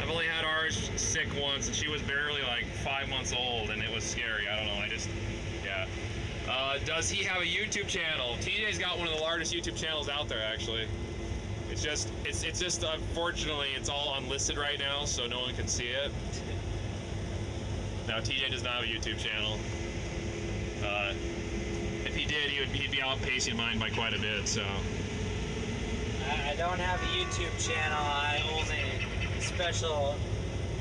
I've only had ours sick once, and she was barely like five months old, and it was scary. I don't know. I just, yeah. Uh, does he have a YouTube channel? TJ's got one of the largest YouTube channels out there, actually. It's just, it's, it's just, unfortunately, it's all unlisted right now, so no one can see it. Now, TJ does not have a YouTube channel. Uh, if he did, he would he'd be outpacing mine by quite a bit. So I don't have a YouTube channel. I only special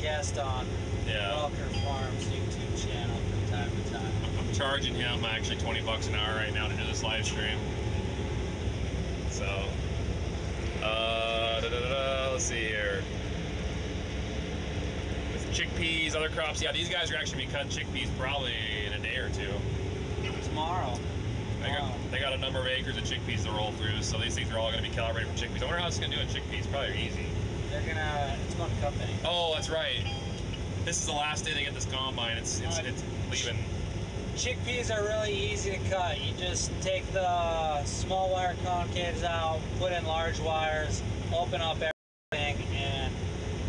guest on yeah, Welker Farms YouTube channel from time to time. I'm charging him actually 20 bucks an hour right now to do this live stream. So, uh, da, da, da, da, let's see here. With chickpeas, other crops. Yeah, these guys are actually be cutting chickpeas probably in a day or two. Tomorrow. They got, Wow. they got a number of acres of chickpeas to roll through, so these things are all going to be calibrated for chickpeas. I wonder how it's going to do in chickpeas. Probably easy. They're gonna. It's going to company. Oh, that's right. This is the last day they get this combine. It's it's, it's leaving. Chickpeas are really easy to cut. You just take the small wire concaves out, put in large wires, open up everything, and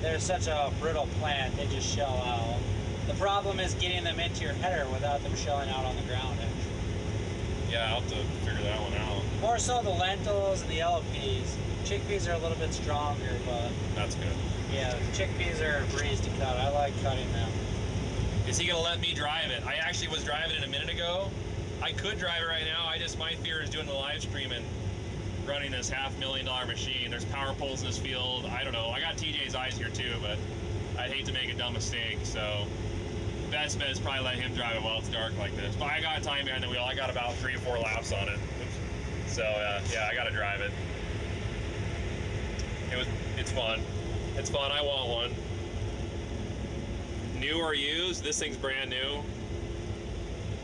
they're such a brittle plant, they just shell out. The problem is getting them into your header without them shelling out on the ground. Actually. Yeah, I'll have to figure that one out. More so the lentils and the yellow peas. Chickpeas are a little bit stronger, but That's good. yeah, chickpeas are a breeze to cut. I like cutting them. Is he gonna let me drive it? I actually was driving it a minute ago. I could drive it right now. I just my fear is doing the live stream and running this half million dollar machine. There's power poles in this field. I don't know. I got TJ's eyes here too, but I'd hate to make a dumb mistake. So best bet is probably let him drive it while it's dark like this. But I got time behind the wheel. I got about three or four laps on it. So uh, yeah, I gotta drive it. It was. It's fun. It's fun. I want one. New or used? This thing's brand new.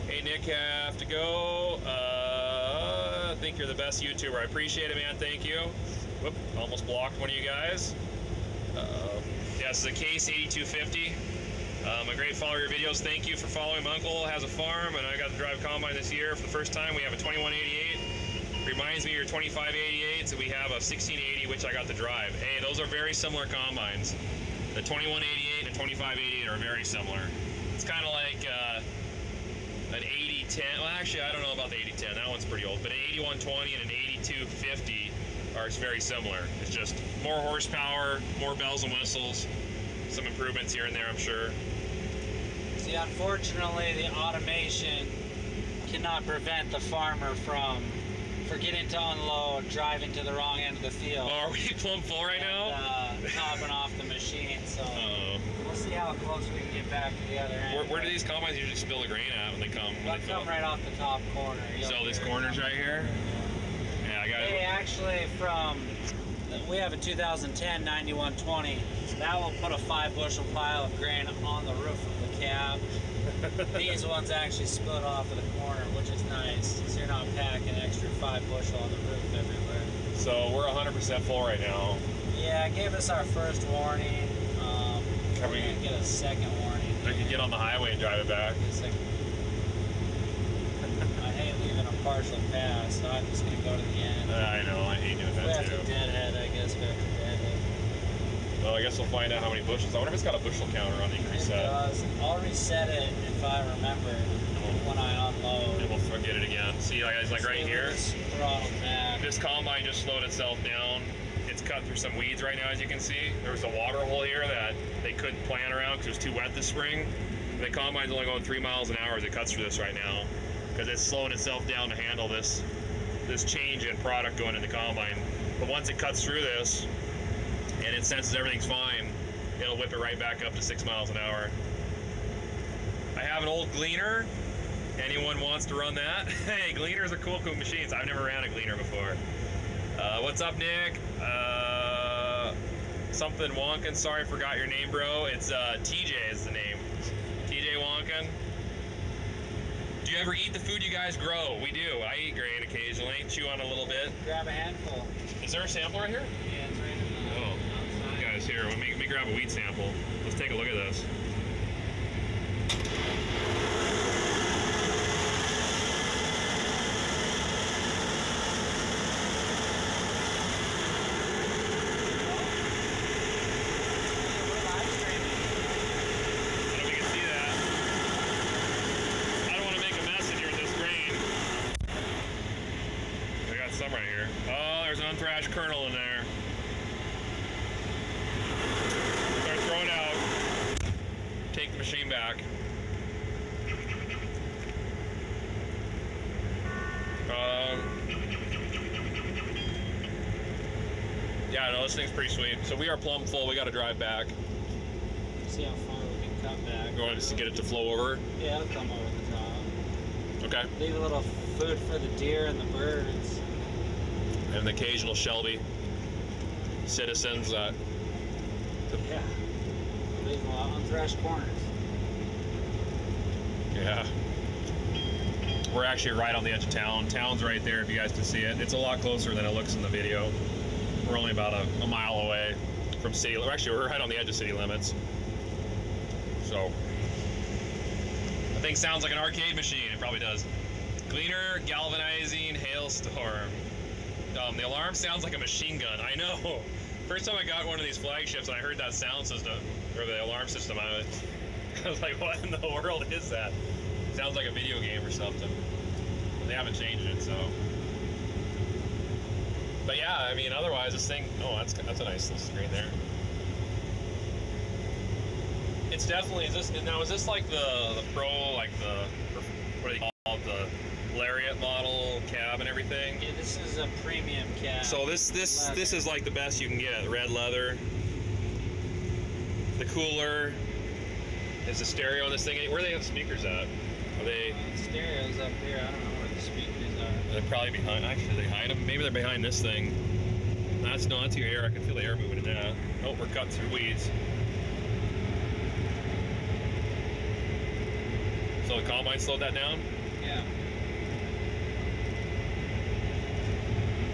Hey Nick, have to go. Uh, I think you're the best YouTuber. I appreciate it, man. Thank you. Whoop, almost blocked one of you guys. Uh, yeah, this is a Case 8250. Um, a great follower of your videos. Thank you for following. My uncle has a farm, and I got to drive combine this year for the first time. We have a 2188. Reminds me of your 2588, so we have a 1680, which I got to drive. Hey, those are very similar combines. The 2188 and 2588 are very similar. It's kind of like uh, an 8010. Well, actually, I don't know about the 8010. That one's pretty old. But an 8120 and an 8250 are very similar. It's just more horsepower, more bells and whistles, some improvements here and there, I'm sure. See, unfortunately, the automation cannot prevent the farmer from forgetting to unload, driving to the wrong end of the field, Oh, are we plumb full right and, now? uh, topping off the machine. So Uh, we'll see how close we can get back to the other end. where, where do these combines usually spill the grain at when they come? When they come right off the top corner. You'll So these corners right here? Yeah, I got Hey, actually, from we have a 2010 9120. That will put a five bushel pile of grain on the roof of the cab. These ones actually split off of the corner, which is nice. So you're not packing extra five bushel on the roof everywhere. So we're 100% full right now. Yeah, it gave us our first warning. Um, Can we're we- get a second warning. I could get on the highway and drive it back. It's like- I hate leaving a partial pass, so I'm just gonna go to the end. Uh, I know, I hate doing that have too. to deadhead, I guess. We have to deadhead. Well, I guess we'll find out how many bushels. I wonder if it's got a bushel counter on the It does. I'll reset it if I remember when I unload. And we'll forget it again. See, like, it's like right here. This combine just slowed itself down. It's cut through some weeds right now, as you can see. There was a water hole here that they couldn't plant around because it was too wet this spring. The combine's only going three miles an hour as it cuts through this right now because it's slowing itself down to handle this this change in product going in the combine. But once it cuts through this and it senses everything's fine, it'll whip it right back up to six miles an hour. I have an old gleaner. Anyone wants to run that? hey, gleaners are cool, cool machines. I've never ran a gleaner before. Uh, what's up, Nick? Uh, something Wonkin. Sorry, forgot your name, bro. It's uh, TJ is the name. TJ Wonkin. Do you ever eat the food you guys grow? We do. I eat grain occasionally. Chew on a little bit. Grab a handful. Is there a sample right here? Yeah, it's right in the Let me, let me grab a wheat sample. Let's take a look at this. We're live streaming. I don't know if you can see that. I don't want to make a mess in here with this grain. I got some right here. Oh, there's an unthrashed kernel in there. Start throwing out. Take the machine back. Um, yeah, no, this thing's pretty sweet. So we are plumb full. We got to drive back. See how far we can cut back. Going to get it to flow over. Yeah, it'll come over the top. Okay. Leave a little food for the deer and the birds. and the occasional Shelby. citizens that Yeah. Leave a lot unthreshed corners. Yeah. We're actually right on the edge of town. Town's right there if you guys can see it. It's a lot closer than it looks in the video. We're only about a, a mile away from city. Actually we're right on the edge of city limits. So I think sounds like an arcade machine. It probably does. Cleaner, galvanizing, hailstorm. Um, the alarm sounds like a machine gun. I know. First time I got one of these flagships and I heard that sound system or the alarm system on it, I was like, what in the world is that? Sounds like a video game or something. But they haven't changed it, so. But yeah, I mean, otherwise, this thing. Oh, that's that's a nice little screen there. It's definitely is this now. Is this like the the pro, like the what do they call the lariat model cab and everything? Yeah, this is a premium cab. So this this this is like the best you can get. Red leather. The cooler is the stereo in this thing. Where do they have speakers at? Are they? Uh, stereo's up here. I don't know where the speakers are. They're probably behind. Actually, they behind them. Maybe they're behind this thing. That's no, that's your air. I can feel the air moving in there. Oh, we're cutting through weeds. So the combine slowed that down. Yeah.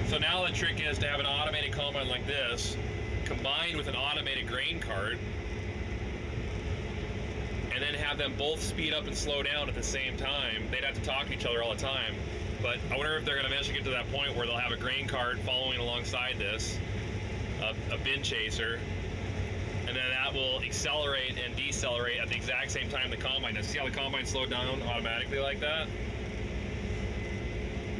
So now the trick is to have an automated combine like this, combined with an automated grain cart, and then have them both speed up and slow down at the same time. They'd have to talk to each other all the time. But I wonder if they're going to eventually get to that point where they'll have a grain cart following alongside this, a, a bin chaser, and then that will accelerate and decelerate at the exact same time the combine does. See how the combine slowed down automatically like that?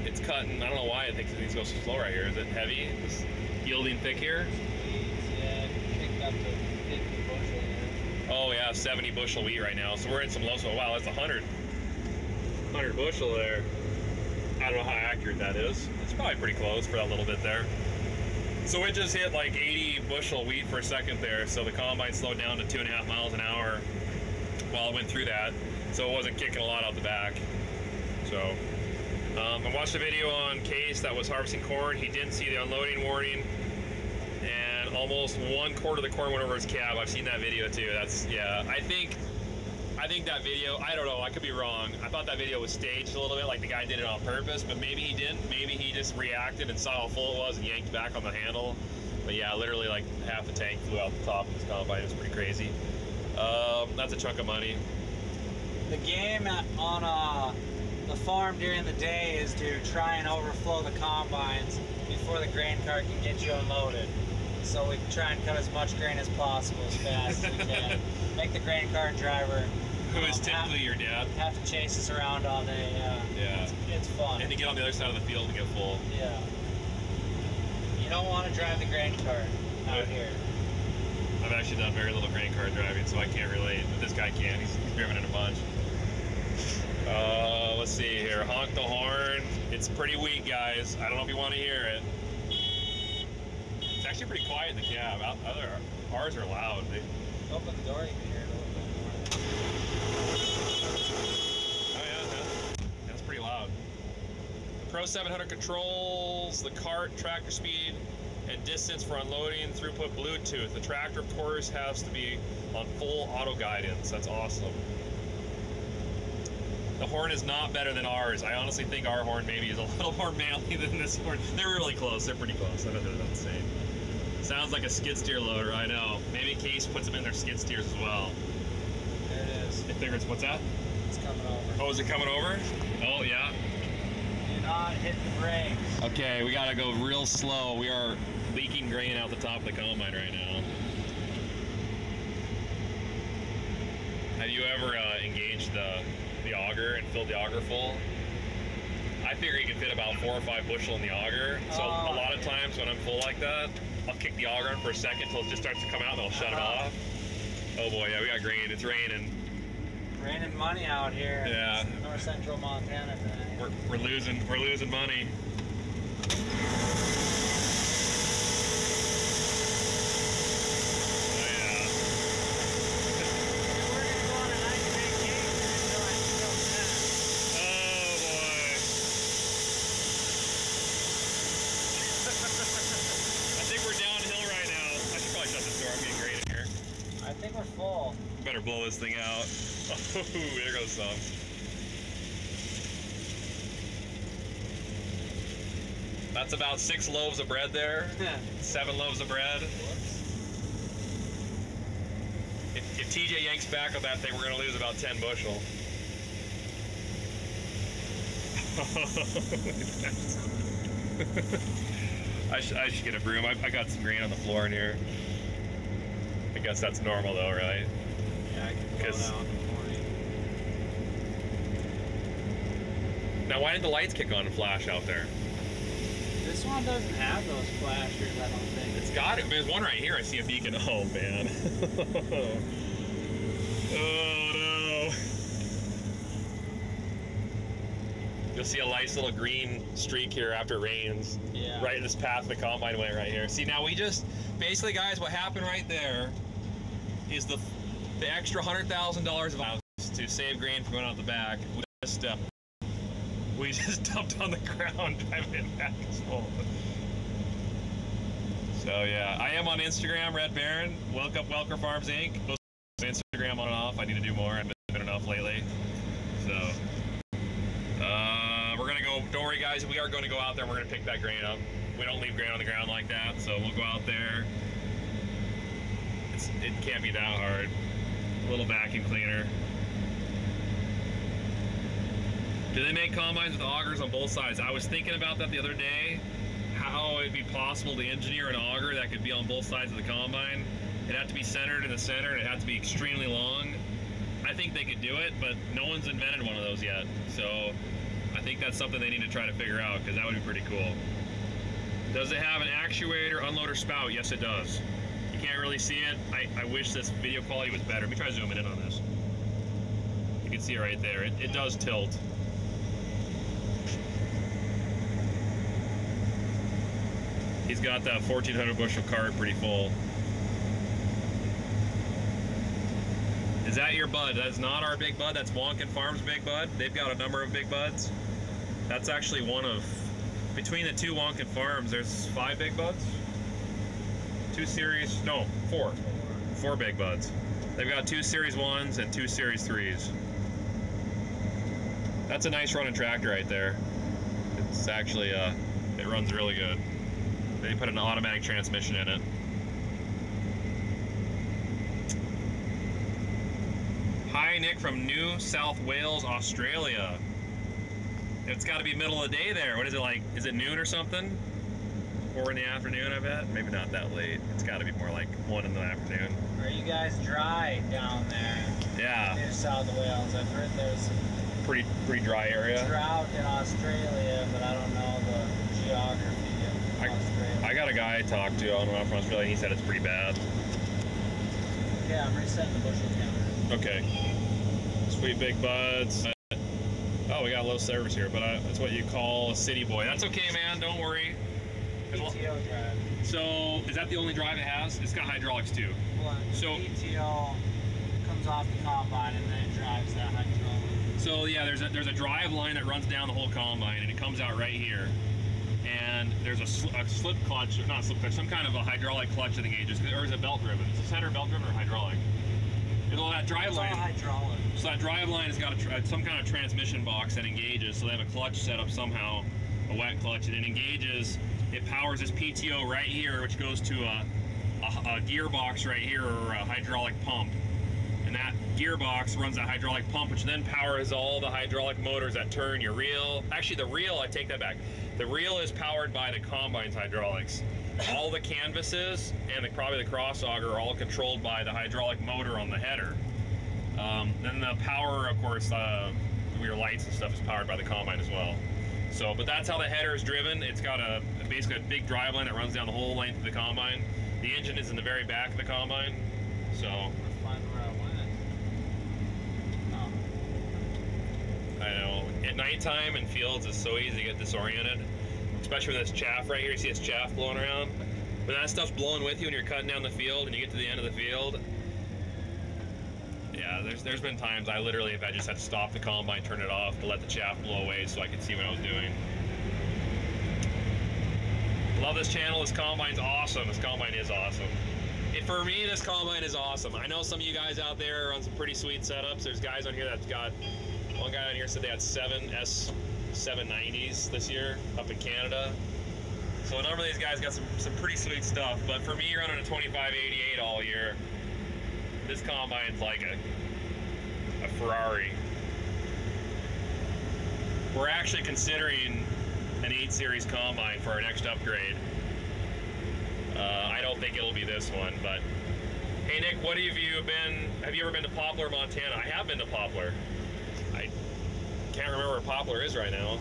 It's cutting. I don't know why it thinks it needs to go so slow right here. Is it heavy? Is yielding thick here? Yeah, picked up the 50 bushel here. Oh yeah, 70 bushel wheat right now. So we're in some low. Wow, that's 100. 100 bushel there. I don't know how accurate that is. It's probably pretty close for that little bit there. So it just hit like 80 bushel wheat a second there. So the combine slowed down to two and a half miles an hour while it went through that. So it wasn't kicking a lot out the back. So um, I watched a video on Case that was harvesting corn. He didn't see the unloading warning, and almost one quarter of the corn went over his cab. I've seen that video too. That's yeah. I think, I think that video. I don't know. I could be wrong. I thought that video was staged a little bit, like the guy did it on purpose. But maybe he didn't. Maybe he just reacted and saw how full it was and yanked back on the handle. But yeah, literally like half the tank flew out the top of this combine. It was pretty crazy. Um, that's a chunk of money. The game on uh, the farm during the day is to try and overflow the combines before the grain cart can get you unloaded. So we try and cut as much grain as possible as fast as we can. Make the grain cart driver Who is typically your dad? have, to chase us around all day. Yeah, Yeah. it's, it's fun. And to get on the other side of the field to get full. Yeah. You don't want to drive the grain cart out here. I've actually done very little grain car driving, so I can't relate. But this guy can. He's, he's driven it a bunch. Uh, let's see here. Honk the horn. It's pretty weak, guys. I don't know if you want to hear it. It's actually pretty quiet in the cab. Other ours are loud. They, Open the door, you can hear it a little bit more. Oh that's pretty loud. Pro 700 controls the cart tractor speed and distance for unloading, throughput, Bluetooth. The tractor, of course, has to be on full auto guidance. That's awesome. The horn is not better than ours. I honestly think our horn maybe is a little more manly than this horn. They're really close. They're pretty close. I know they're not the same. Sounds like a skid steer loader. I know. Maybe Case puts them in their skid steers as well. There it is. I figure it's what's that? It's coming over. Oh, is it coming over? Oh yeah. Do not hit the brakes. Okay, we gotta go real slow. We are leaking grain out the top of the combine right now. Have you ever uh, engaged the the auger and filled the auger full? I figure you can fit about four or five bushel in the auger. So a Oh, lot of times when I'm full like that, I'll kick the auger in for a second until it just starts to come out and I'll shut it Uh-huh. off. Oh boy, yeah, we got grain. It's raining. Raining money out here. in Yeah. North central Montana tonight. We're, we're losing we're losing money. Oh, yeah. We're gonna go on a nice vacation until I feel that. Oh boy. I think we're downhill right Better blow this thing out. Oh, there goes some. That's about six loaves of bread there. Seven loaves of bread. If, if TJ yanks back on that thing, we're gonna lose about 10 bushel. I, sh- I should get a broom. I, I got some grain on the floor in here. I guess that's normal though, right? Yeah, I can blow it 'Cause- out in the morning. Now, why didn't the lights kick on and flash out there? This one doesn't have those flashers, I don't think. It's got it. There's one right here. I see a beacon. Oh man. oh no. You'll see a nice little green streak here after it rains. Yeah. Right in this path the combine went right here. See now we just basically guys what happened right there is the the extra hundred thousand dollars of allowance to save grain from going out the back. We just uh, we just dumped on the ground driving it back as full. So yeah, I am on Instagram, Red Baron. Welcome, Welker Farms Inc. Instagram on and off. I need to do more. I haven't been enough lately. So uh, we're gonna go. Don't worry, guys. We are going to go out there. We're gonna pick that grain up. We don't leave grain on the ground like that. So we'll go out there. It's, it can't be that hard. Little vacuum cleaner. Do they make combines with augers on both sides? I was thinking about that the other day. How it'd be possible to engineer an auger that could be on both sides of the combine. It had to be centered in the center, and it had to be extremely long. I think they could do it, but no one's invented one of those yet. So I think that's something they need to try to figure out because that would be pretty cool. Does it have an actuator, unloader spout? Yes, it does. Can't really see it. I, I wish this video quality was better. Let me try zooming in on this. You can see it right there. It, it does tilt. He's got that 1400 bushel cart pretty full. Is that your bud? That's not our big bud. That's Wonkin Farms big bud. They've got a number of big buds. That's actually one of between the two Wonkin Farms. There's five big buds. Two series, no, four, four big buds. They've got two series ones and two series threes. That's a nice running tractor right there. It's actually uh, it runs really good. They put an automatic transmission in it. Hi, Nick from New South Wales, Australia. It's got to be middle of the day there. What is it like? Is it noon or something? Four in the afternoon, I bet. Maybe not that late. It's got to be more like one in the afternoon. Are you guys dry down there Yeah, New South Wales? I've heard there's pretty pretty dry area. drought in Australia, but I don't know the geography of I- Australia. I got a guy I talked to on off from Australia. and He said it's pretty bad. yeah, I'm resetting the bushel counter. Okay. Sweet big buds. Oh, we got low service here, but uh, that's what you call a city boy. That's okay, man. Don't worry. Drive. So, is that the only drive it has? It's got hydraulics too. Well, the So- PTO comes off the combine and then it drives that hydraulic. So yeah, there's a there's a drive line that runs down the whole combine, and it comes out right here. And there's a, sl- a slip clutch, or not a slip clutch, some kind of a hydraulic clutch that engages, or is it belt driven? Is it center belt driven or hydraulic? It'll that drive It's all line. hydraulic. So that drive line has got a uh, some kind of transmission box that engages. So they have a clutch set up somehow, a wet clutch, and it engages. It powers this PTO right here, which goes to a, a, a gearbox right here or a hydraulic pump. And that gearbox runs that hydraulic pump, which then powers all the hydraulic motors that turn your reel. Actually, the reel, I take that back. The reel is powered by the combine's hydraulics. All the canvases and the, probably the cross auger are all controlled by the hydraulic motor on the header. Um, then the power, of course, uh, your lights and stuff is powered by the combine as well. So, but that's how the header is driven. It's got a basically a big drive line that runs down the whole length of the combine. The engine is in the very back of the combine. So, Let's find I. Oh. I know at nighttime in fields it's so easy to get disoriented, especially with this chaff right here. You see this chaff blowing around. When that stuff's blowing with you and you're cutting down the field and you get to the end of the field, yeah, there's there's been times I literally have I just had to stop the combine, turn it off to let the chaff blow away so I could see what I was doing. Love this channel. This combine's awesome. This combine is awesome. For me, this combine is awesome. I know some of you guys out there are on some pretty sweet setups. There's guys on here that's got, one guy on here said they had seven S790s this year up in Canada. So a number of these guys got some, some pretty sweet stuff. But for me, running a 2588 all year, this combine's like a, a Ferrari. We're actually considering an 8 Series combine for our next upgrade. Uh, I don't think it'll be this one, but hey Nick, what have you been? Have you ever been to Poplar, Montana? I have been to Poplar. I can't remember where Poplar is right now.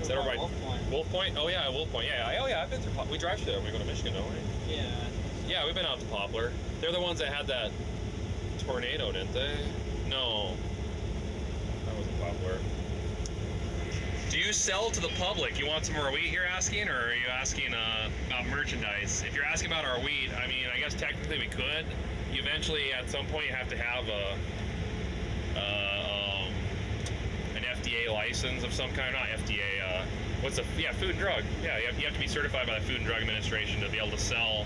Is that by Wolf Point? Wolf Point? Oh yeah, Wolf Point. Yeah, yeah. oh yeah, I've been through. Pop- we drive through there when we go to Michigan, don't we? Yeah. Yeah, we've been out to Poplar. They're the ones that had that tornado, didn't they? No, that wasn't Poplar. Do you sell to the public? You want some more wheat? You're asking, or are you asking uh, about merchandise? If you're asking about our wheat, I mean, I guess technically we could. You eventually, at some point, you have to have a, uh, um, an FDA license of some kind. Not FDA. Uh, what's a yeah food and drug? Yeah, you have, you have to be certified by the Food and Drug Administration to be able to sell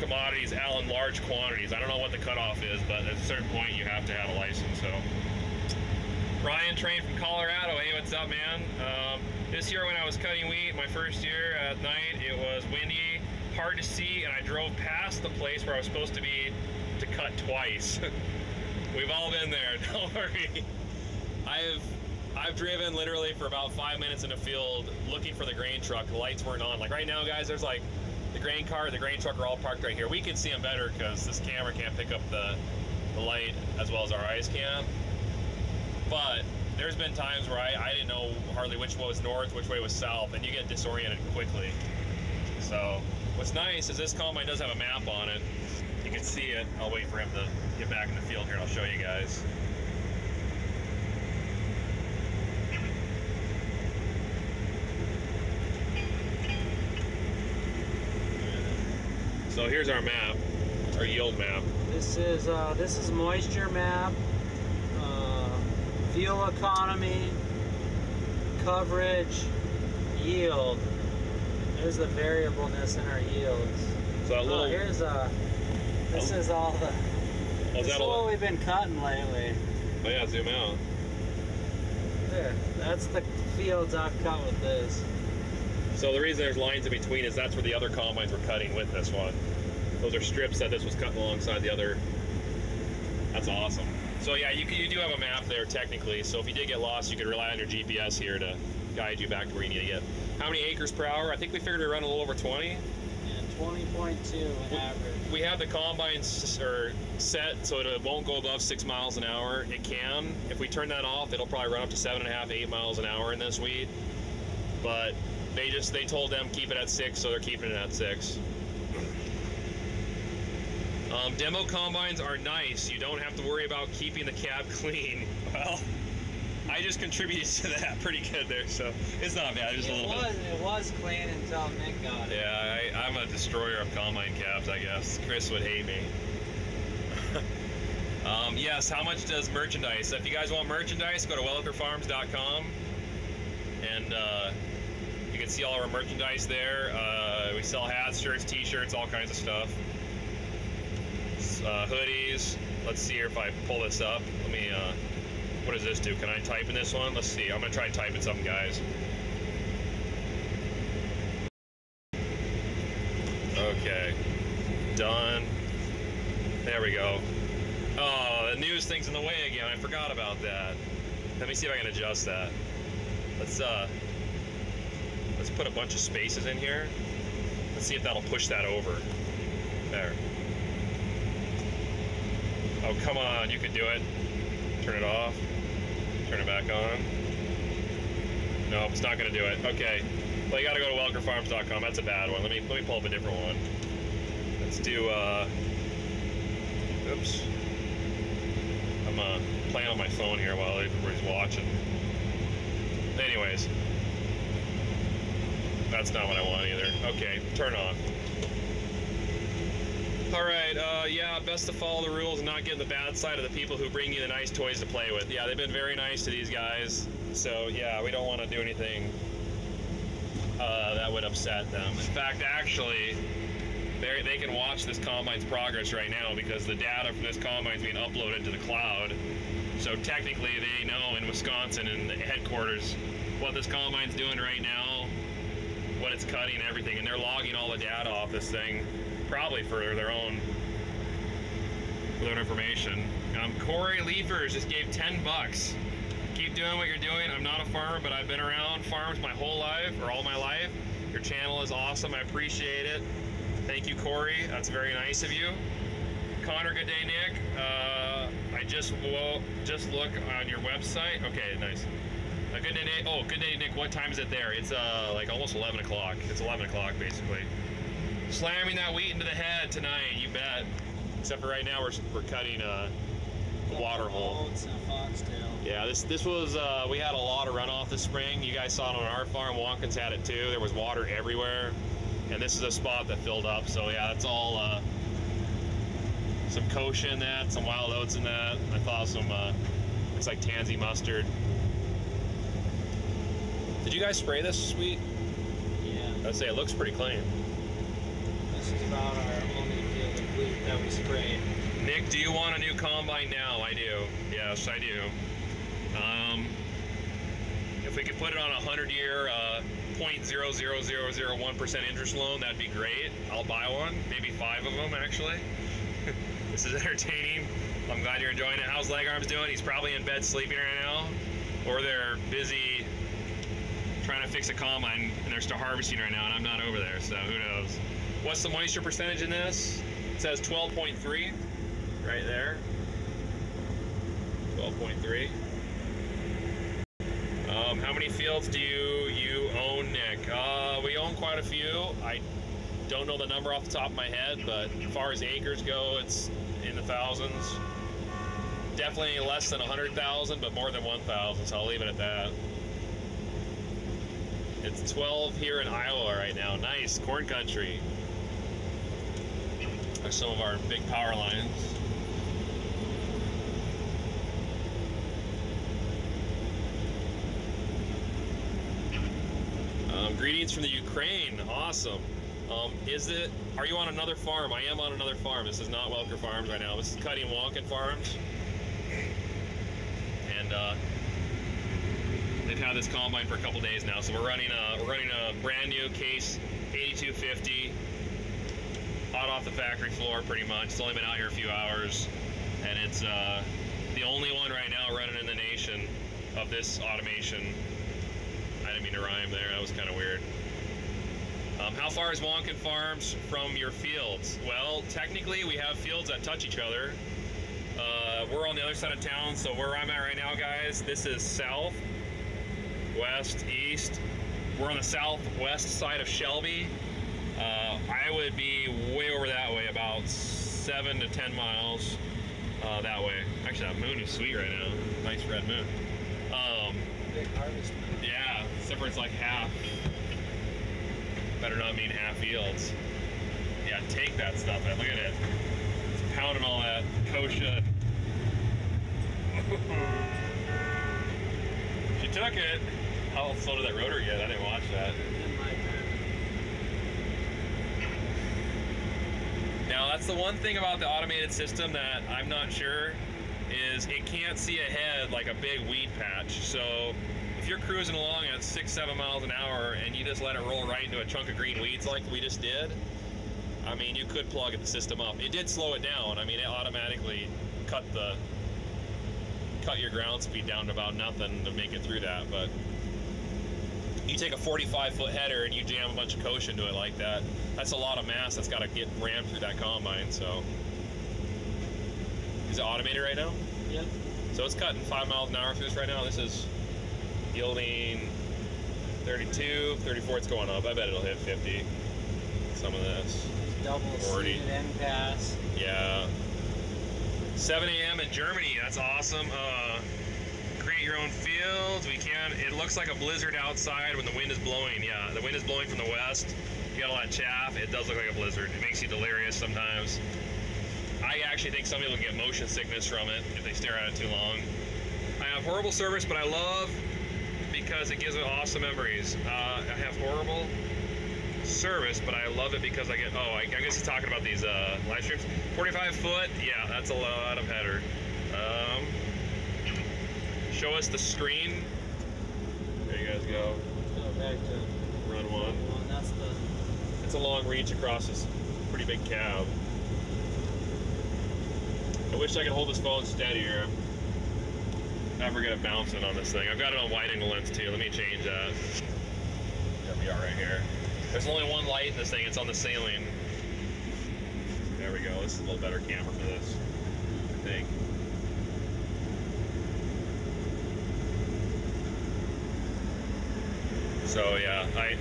commodities out in large quantities. I don't know what the cutoff is, but at a certain point, you have to have a license. So. Ryan trained from Colorado. Hey, what's up, man? Um, this year when I was cutting wheat, my first year at night, it was windy, hard to see, and I drove past the place where I was supposed to be to cut twice. We've all been there. Don't worry. I've I've driven literally for about five minutes in a field looking for the grain truck. The lights weren't on. Like right now, guys, there's like the grain car, the grain truck are all parked right here. We can see them better because this camera can't pick up the the light as well as our eyes can but there's been times where I, I didn't know hardly which way was north, which way was south, and you get disoriented quickly. So what's nice is this combine does have a map on it. You can see it. I'll wait for him to get back in the field here and I'll show you guys. So here's our map, our yield map. This is uh, this is moisture map, fuel economy, coverage, yield. There's the variableness in our yields. So that Oh, little, here's a, this Oh. is all the. oh, is This is what we've been cutting lately. oh yeah, zoom out. There, that's the fields I've cut with this. So the reason there's lines in between is that's where the other combines were cutting with this one. Those are strips that this was cutting alongside the other. That's awesome. So yeah, you, you do have a map there technically. So if you did get lost, you could rely on your GPS here to guide you back to where you need to get. How many acres per hour? I think we figured we run a little over 20. And 20.2 in average. We have the or set so it won't go above six miles an hour. It can. If we turn that off, it'll probably run up to seven and a half, eight miles an hour in this wheat. But they just they told them keep it at six, so they're keeping it at six. Um, demo combines are nice. You don't have to worry about keeping the cab clean. Well, I just contributed to that pretty good there, so it's not bad. Just a It little bit. was, it was clean until Nick got it. Yeah, I, I'm a destroyer of combine cabs, I guess. Chris would hate me. um, yes, how much does merchandise? If you guys want merchandise, go to welkerfarms.com and uh, you can see all our merchandise there. Uh, we sell hats, shirts, t-shirts, all kinds of stuff. Uh, hoodies. Let's see here if I pull this up. Let me, uh, what does this do? Can I type in this one? Let's see. I'm going to try typing something, guys. Okay. Done. There we go. Oh, the news thing's in the way again. I forgot about that. Let me see if I can adjust that. Let's uh let's put a bunch of spaces in here. Let's see if that'll push that over. There. Oh, come on, you can do it. Turn it off. Turn it back on. No, it's not gonna do it. Okay. Well, you gotta go to welkerfarms.com. That's a bad one. Let me let me pull up a different one. Let's do. uh... Oops. I'm uh, playing on my phone here while everybody's watching. Anyways, that's not what I want either. Okay, turn on. All right. Uh, yeah, best to follow the rules and not get in the bad side of the people who bring you the nice toys to play with. Yeah, they've been very nice to these guys. So yeah, we don't want to do anything uh, that would upset them. In fact, actually, they they can watch this combine's progress right now because the data from this combine is being uploaded to the cloud. So technically, they know in Wisconsin and the headquarters what this combine's doing right now, what it's cutting, everything, and they're logging all the data off this thing, probably for their own for their information. Um, Corey Leafers just gave 10 bucks. Keep doing what you're doing. I'm not a farmer, but I've been around farms my whole life, or all my life. Your channel is awesome. I appreciate it. Thank you, Corey. That's very nice of you. Connor, good day, Nick. Uh, I just will just look on your website. Okay, nice. Uh, good day, Nick. Oh, good day, Nick. What time is it there? It's uh like almost 11 o'clock. It's 11 o'clock basically. Slamming that wheat into the head tonight. You bet. Except for right now, we're we're cutting uh, a water hole. It's a foxtail. Yeah, this this was uh, we had a lot of runoff this spring. You guys saw it on our farm. Watkins had it too. There was water everywhere, and this is a spot that filled up. So yeah, that's all uh, some kochia in that, some wild oats in that. I thought some uh, looks like tansy mustard. Did you guys spray this wheat? Yeah. I'd say it looks pretty clean. About our only field of wheat that we sprayed. Nick, do you want a new combine now? I do. Yes, I do. Um, if we could put it on a 100 year uh, 0.00001% interest loan, that'd be great. I'll buy one, maybe five of them actually. this is entertaining. I'm glad you're enjoying it. How's Leg Arms doing? He's probably in bed sleeping right now, or they're busy trying to fix a combine and they're still harvesting right now, and I'm not over there, so who knows? What's the moisture percentage in this? It says 12.3 right there. 12.3. Um, how many fields do you you own, Nick? Uh, we own quite a few. I don't know the number off the top of my head, but as far as acres go, it's in the thousands. Definitely less than 100,000, but more than 1,000, so I'll leave it at that. It's 12 here in Iowa right now. Nice, corn country. There's some of our big power lines. Um, greetings from the Ukraine. Awesome. Um, is it? Are you on another farm? I am on another farm. This is not Welker Farms right now. This is Cutting Wonkin Farms. And uh, they've had this combine for a couple days now. So we're running a we're running a brand new case 8250, hot off the factory floor, pretty much. It's only been out here a few hours, and it's uh, the only one right now running in the nation of this automation. I didn't mean to rhyme there. That was kind of weird. Um, how far is Wonkin Farms from your fields? Well, technically, we have fields that touch each other. Uh, we're on the other side of town, so where I'm at right now, guys, this is south, west, east. We're on the southwest side of Shelby. Uh, I would be way over that way, about seven to ten miles uh, that way. Actually, that moon is sweet right now. Nice red moon. Um, Big harvest. yeah, except for it's like half. Better not mean half yields. Yeah, take that stuff. Man. Look at it. It's pounding all that kochia. she took it. How slow did that rotor get? I didn't watch that. In my pen. Now that's the one thing about the automated system that I'm not sure is it can't see ahead like a big weed patch. So if you're cruising along at six, seven miles an hour and you just let it roll right into a chunk of green weeds like we just did, I mean you could plug the system up. It did slow it down. I mean it automatically cut the cut your ground speed down to about nothing to make it through that, but you take a 45 foot header and you jam a bunch of kochia into it like that, that's a lot of mass that's got to get rammed through that combine. So, is it automated right now? Yeah. So it's cutting five miles an hour through this right now. This is yielding 32, 34. It's going up. I bet it'll hit 50. Some of this. Double 40. seated end pass. Yeah. 7 a.m. in Germany. That's awesome. Uh, create your own fields. We can. It looks like a blizzard outside when the wind is blowing. Yeah, the wind is blowing from the west. You got a lot of chaff. It does look like a blizzard. It makes you delirious sometimes. I actually think some people get motion sickness from it if they stare at it too long. I have horrible service, but I love because it gives me awesome memories. Uh, I have horrible. service, but I love it because I get. Oh, I, I guess he's talking about these uh, live streams. 45 foot. Yeah, that's a lot of header. Um, show us the screen. There you guys go. Go back to Run one. one. That's the. It's a long reach across this pretty big cab. I wish I could hold this phone steadier. Never get it bouncing on this thing. I've got it on wide angle lens too. Let me change that. There we are right here. There's only one light in this thing. It's on the ceiling. There we go. This is a little better camera for this. I think. So yeah, I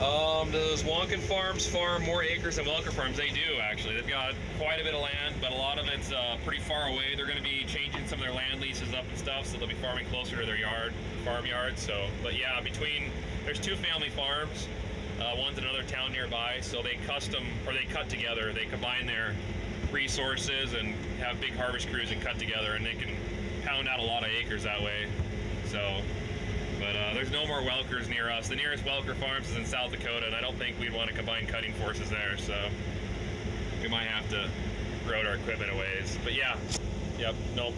Um, does Wonkin Farms farm more acres than Welker Farms? They do, actually. They've got quite a bit of land, but a lot of it's uh, pretty far away. They're going to be changing some of their land leases up and stuff, so they'll be farming closer to their yard, farm yard. So, but yeah, between there's two family farms. Uh, one's in another town nearby, so they custom or they cut together. They combine their resources and have big harvest crews and cut together, and they can pound out a lot of acres that way. So but uh, there's no more Welkers near us. The nearest Welker Farms is in South Dakota, and I don't think we'd want to combine cutting forces there. So we might have to road our equipment a ways. But yeah, yep, nope.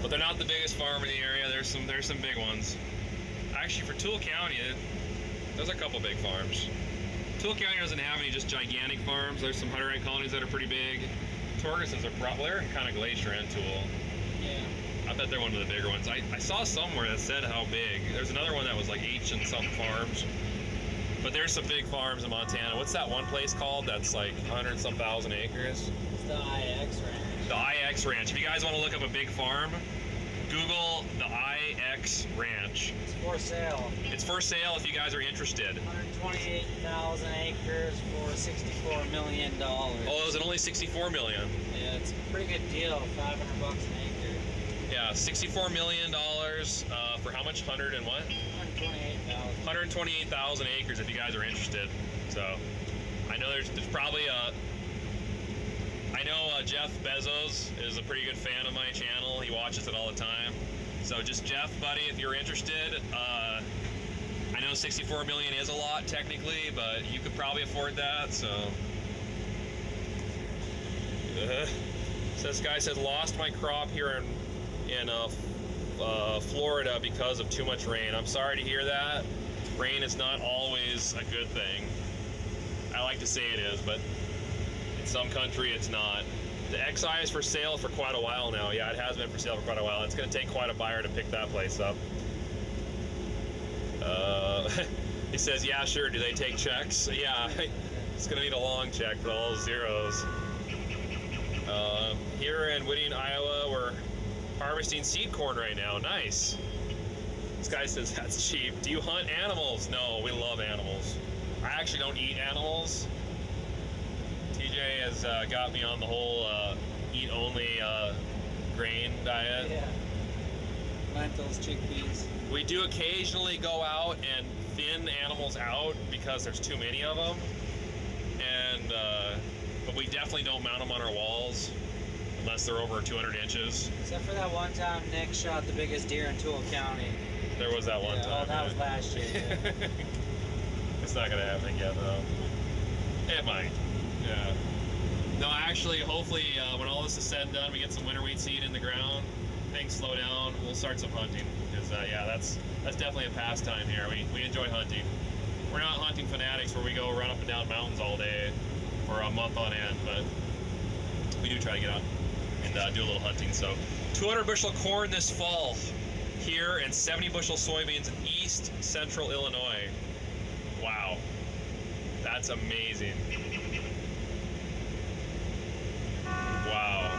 But they're not the biggest farm in the area. There's some there's some big ones. Actually, for Toole County, there's a couple big farms. Toole County doesn't have any just gigantic farms. There's some Hutterite colonies that are pretty big. Torgerson's are probably kind of Glacier and Toole. Bet they're one of the bigger ones. I, I saw somewhere that said how big. There's another one that was like H and some farms. But there's some big farms in Montana. What's that one place called that's like 100 some thousand acres? It's the IX ranch. The IX Ranch. If you guys want to look up a big farm, Google the IX Ranch. It's for sale. It's for sale if you guys are interested. 128,000 acres for 64 million dollars. Oh, is it only 64 million? Yeah, it's a pretty good deal. 500 bucks an acre. Yeah, 64 million dollars uh, for how much? 100 and what? 128,000. 128,000 acres if you guys are interested. So I know there's, there's probably a. I know uh, Jeff Bezos is a pretty good fan of my channel. He watches it all the time. So just Jeff, buddy, if you're interested, uh, I know 64 million is a lot technically, but you could probably afford that. So. Uh, so this guy said, lost my crop here in in uh, uh, Florida because of too much rain. I'm sorry to hear that. Rain is not always a good thing. I like to say it is, but in some country it's not. The XI is for sale for quite a while now. Yeah, it has been for sale for quite a while. It's going to take quite a buyer to pick that place up. Uh, he says, yeah, sure. Do they take checks? Yeah, it's going to need a long check for all zeros. Uh, here in Whittier, Iowa, we're harvesting seed corn right now. Nice. This guy says that's cheap. Do you hunt animals? No, we love animals. I actually don't eat animals. TJ has uh, got me on the whole uh, eat only uh, grain diet. Yeah. Lentils, chickpeas. We do occasionally go out and thin animals out because there's too many of them, and uh, but we definitely don't mount them on our walls unless they're over 200 inches. Except for that one time Nick shot the biggest deer in Toole County. There was that one Yeah, time. Oh, that was last year. yeah. it's not gonna happen again though. It might. Yeah. No, actually, hopefully, uh, when all this is said and done, we get some winter wheat seed in the ground. Things slow down. We'll start some hunting because uh, yeah, that's that's definitely a pastime here. We we enjoy hunting. We're not hunting fanatics where we go run up and down mountains all day for a month on end, but we do try to get out and uh, do a little hunting. So, 200 bushel corn this fall here and 70 bushel soybeans in east central Illinois. Wow. That's amazing. Wow.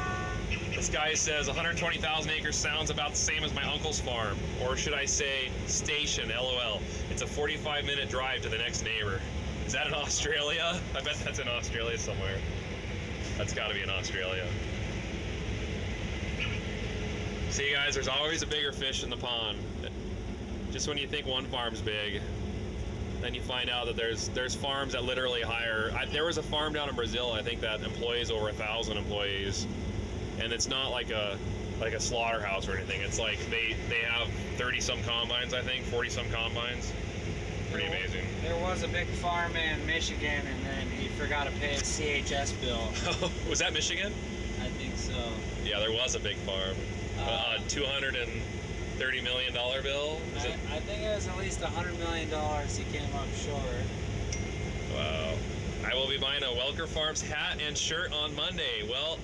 This guy says 120,000 acres sounds about the same as my uncle's farm. Or should I say station, lol. It's a 45 minute drive to the next neighbor. Is that in Australia? I bet that's in Australia somewhere. That's got to be in Australia. See, guys, there's always a bigger fish in the pond. Just when you think one farm's big, then you find out that there's there's farms that literally hire. I, there was a farm down in Brazil, I think that employs over a thousand employees, and it's not like a like a slaughterhouse or anything. It's like they they have 30 some combines, I think, 40 some combines. Pretty There amazing. There was a big farm in Michigan, and then he forgot to pay his CHS bill. was that Michigan? I think so. Yeah, there was a big farm. Uh, Uh, 230 million dollar bill. Is it? I, I think it was at least a hundred million dollars he came up short. Wow. I will be buying a Welker Farms hat and shirt on Monday. Well,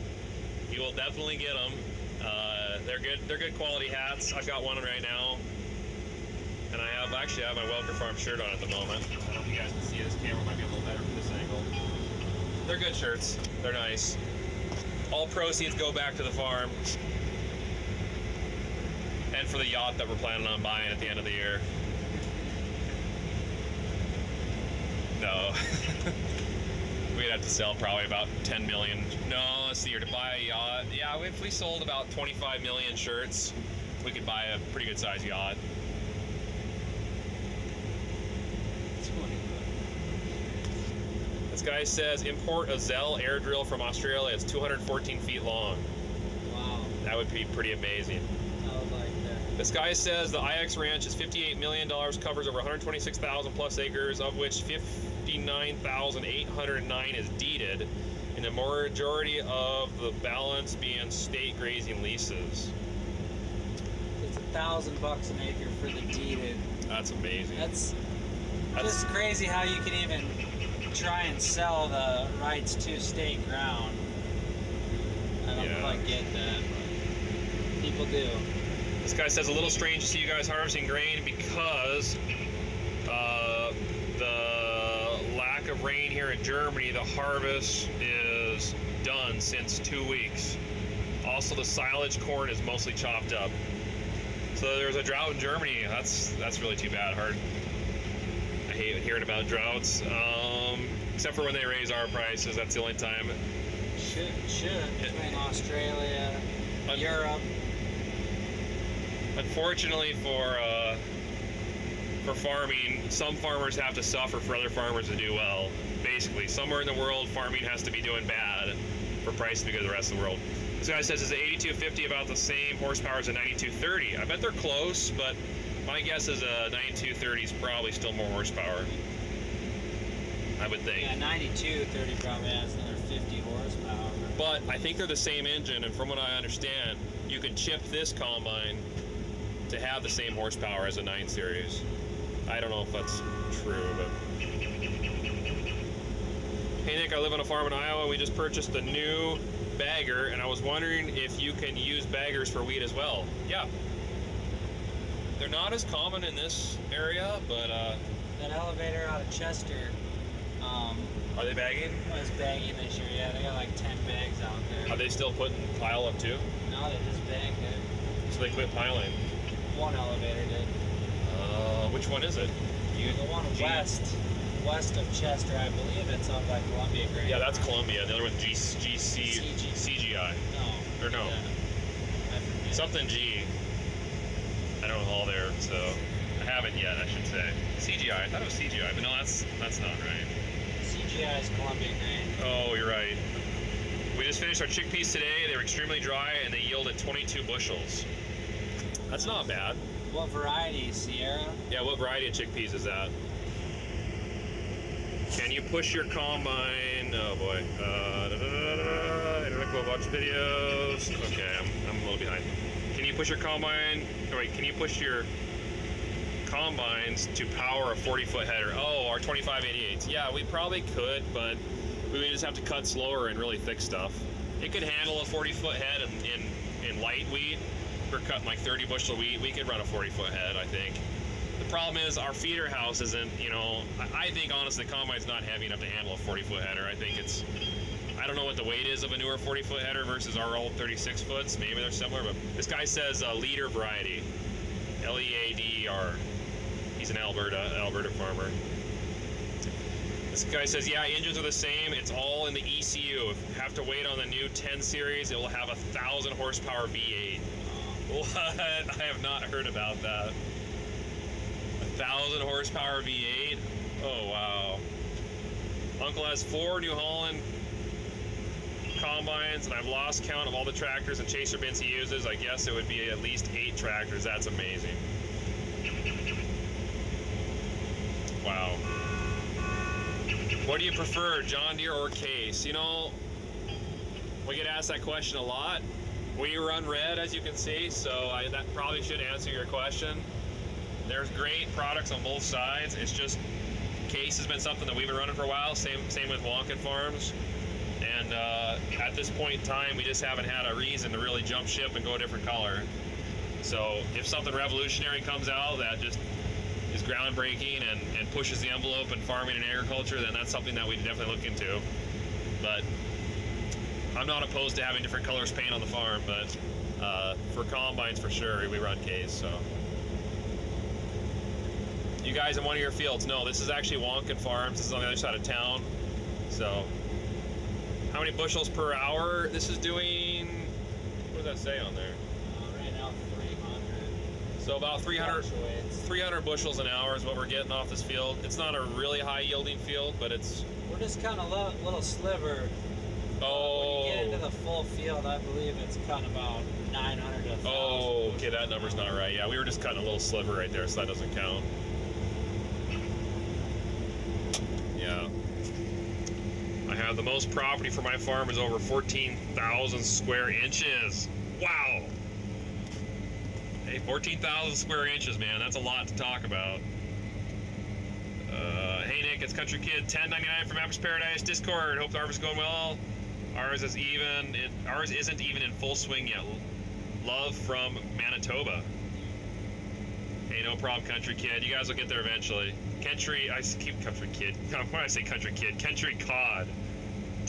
you will definitely get them. Uh, they're good. They're good quality hats. I've got one right now, and I have actually I have my Welker Farms shirt on at the moment. I don't know if you guys can see this camera might be a little better from this angle. They're good shirts. They're nice. All proceeds go back to the farm and for the yacht that we're planning on buying at the end of the year. No. We'd have to sell probably about 10 million. No, let's see here. To buy a yacht, yeah, if we sold about 25 million shirts, we could buy a pretty good sized yacht. This guy says import a Zell air drill from Australia. It's 214 feet long. Wow, That would be pretty amazing. I would like that. This guy says the IX Ranch is $58 million, covers over 126,000 plus acres, of which 59,809 is deeded, and the majority of the balance being state grazing leases. It's a thousand bucks an acre for the deeded. That's amazing. That's That's- just crazy how you can even try and sell the rights to state ground. I don't Yeah. quite get that, but people do. This guy says a little strange to see you guys harvesting grain because uh, the lack of rain here in Germany, the harvest is done since two weeks. Also, the silage corn is mostly chopped up. So there's a drought in Germany. That's that's really too bad. Hard. I hate hearing about droughts. Um, except for when they raise our prices. That's the only time. Should should between Australia, Europe. Unfortunately for uh, for farming, some farmers have to suffer for other farmers to do well. Basically, somewhere in the world, farming has to be doing bad for price to go to the rest of the world. This guy says is the 8250 about the same horsepower as a 9230. I bet they're close, but my guess is a 9230 is probably still more horsepower. I would think. Yeah, 92, 30 probably has another 50 horsepower. But I think they're the same engine, and from what I understand, you can chip this combine to have the same horsepower as a 9 Series. I don't know if that's true, but. Hey Nick, I live on a farm in Iowa. We just purchased a new bagger, and I was wondering if you can use baggers for wheat as well. Yeah. They're not as common in this area, but uh, That elevator out of Chester um, are they bagging? was bagging this year. Yeah, they got like 10 bags out there. Are they still putting pile up too? No, they just bagged it. So they quit piling. One elevator did. Uh, which one is it? You, The one G- west, west of Chester, I believe it's up by Columbia Grain. Yeah, that's Columbia. The other one's G, GC, CG. CGI. No. Or no. Yeah. Something G. I don't know all there, so I haven't yet, I should say. CGI. I thought it was CGI, but no, that's that's not right. CGI is Columbia Grain. Oh, you're right. We just finished our chickpeas today. They were extremely dry and they yielded 22 bushels. That's not bad. What variety? Sierra? Yeah, what variety of chickpeas is that? Can you push your combine? Oh boy. Uh, da, da, da, da. Watch videos. Okay, I'm, I'm a little behind. Can you push your combine? Oh, wait, can you push your combines to power a 40 foot header? Oh, our 2588s. Yeah, we probably could, but we would just have to cut slower and really thick stuff. It could handle a 40 foot head in, in, in light wheat. We're cutting like 30 bushel wheat. We could run a 40 foot head, I think. The problem is our feeder house isn't, you know, I, think honestly the combine's not heavy enough to handle a 40 foot header. I think it's, I don't know what the weight is of a newer 40 foot header versus our old 36 foots. Maybe they're similar, but this guy says uh, leader variety, L E A D E R. He's an Alberta, Alberta farmer. This guy says, yeah, engines are the same. It's all in the ECU. If you have to wait on the new 10 series, it will have a thousand horsepower V8. What? I have not heard about that. A thousand horsepower V8? Oh wow. Uncle has four New Holland combines, and I've lost count of all the tractors and chaser bins he uses. I guess it would be at least eight tractors. That's amazing. Wow. What do you prefer, John Deere or Case? You know, we get asked that question a lot. We run red, as you can see, so I, that probably should answer your question. There's great products on both sides. It's just Case has been something that we've been running for a while. Same same with Wonkin Farms. And uh, at this point in time, we just haven't had a reason to really jump ship and go a different color. So if something revolutionary comes out that just is groundbreaking and, and pushes the envelope in farming and agriculture, then that's something that we definitely look into. But I'm not opposed to having different colors paint on the farm, but uh, for combines for sure, we run Case. So you guys in one of your fields, no, this is actually Wonkin Farms. This is on the other side of town. So how many bushels per hour this is doing? What does that say on there? Uh, right now, 300. So about 300, 300 bushels an hour is what we're getting off this field. It's not a really high yielding field, but it's We're just kind of a little sliver. Oh When you get into the full field, I believe it's cut about 900 to 1,000. oh okay that number's not right. Yeah, we were just cutting a little sliver right there, so that doesn't count. Yeah. I have the most property for my farm is over 14,000 square inches. Wow. Hey, 14,000 square inches, man. That's a lot to talk about. Uh, hey, Nick, it's Country Kid 1099 from Apples Paradise Discord. Hope the harvest going well. Ours is even. It, ours isn't even in full swing yet. Love from Manitoba. Hey, no problem, Country Kid. You guys will get there eventually. Country, I keep Country Kid. When I say Country Kid, Country Cod,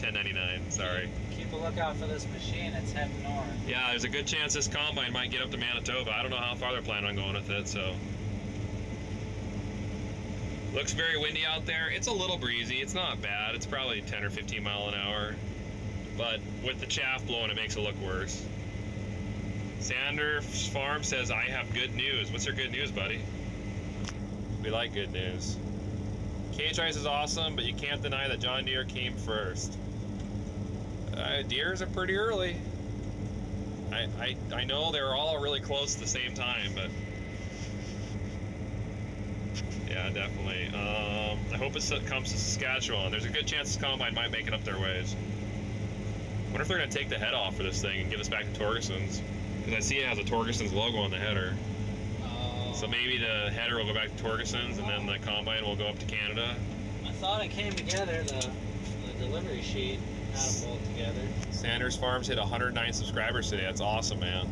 1099. Sorry. Keep a lookout for this machine. It's heading north. Yeah, there's a good chance this combine might get up to Manitoba. I don't know how far they're planning on going with it, so. Looks very windy out there. It's a little breezy. It's not bad. It's probably 10 or 15 mile an hour. But with the chaff blowing, it makes it look worse. Sanders Farm says, I have good news. What's your good news, buddy? We like good news. Case IH is awesome, but you can't deny that John Deere came first. Uh, deers are pretty early. I, I, I know they're all really close at the same time, but yeah, definitely. Um, I hope it comes to Saskatchewan. There's a good chance this combine might make it up their ways. Wonder if they're gonna take the head off for this thing and give us back to Torgerson's, because I see it has a Torgerson's logo on the header. Oh. So maybe the header will go back to Torgerson's, and then the combine will go up to Canada. I thought it came together, the, the delivery sheet had it pulled together. Sanders Farms hit 109 subscribers today. That's awesome, man.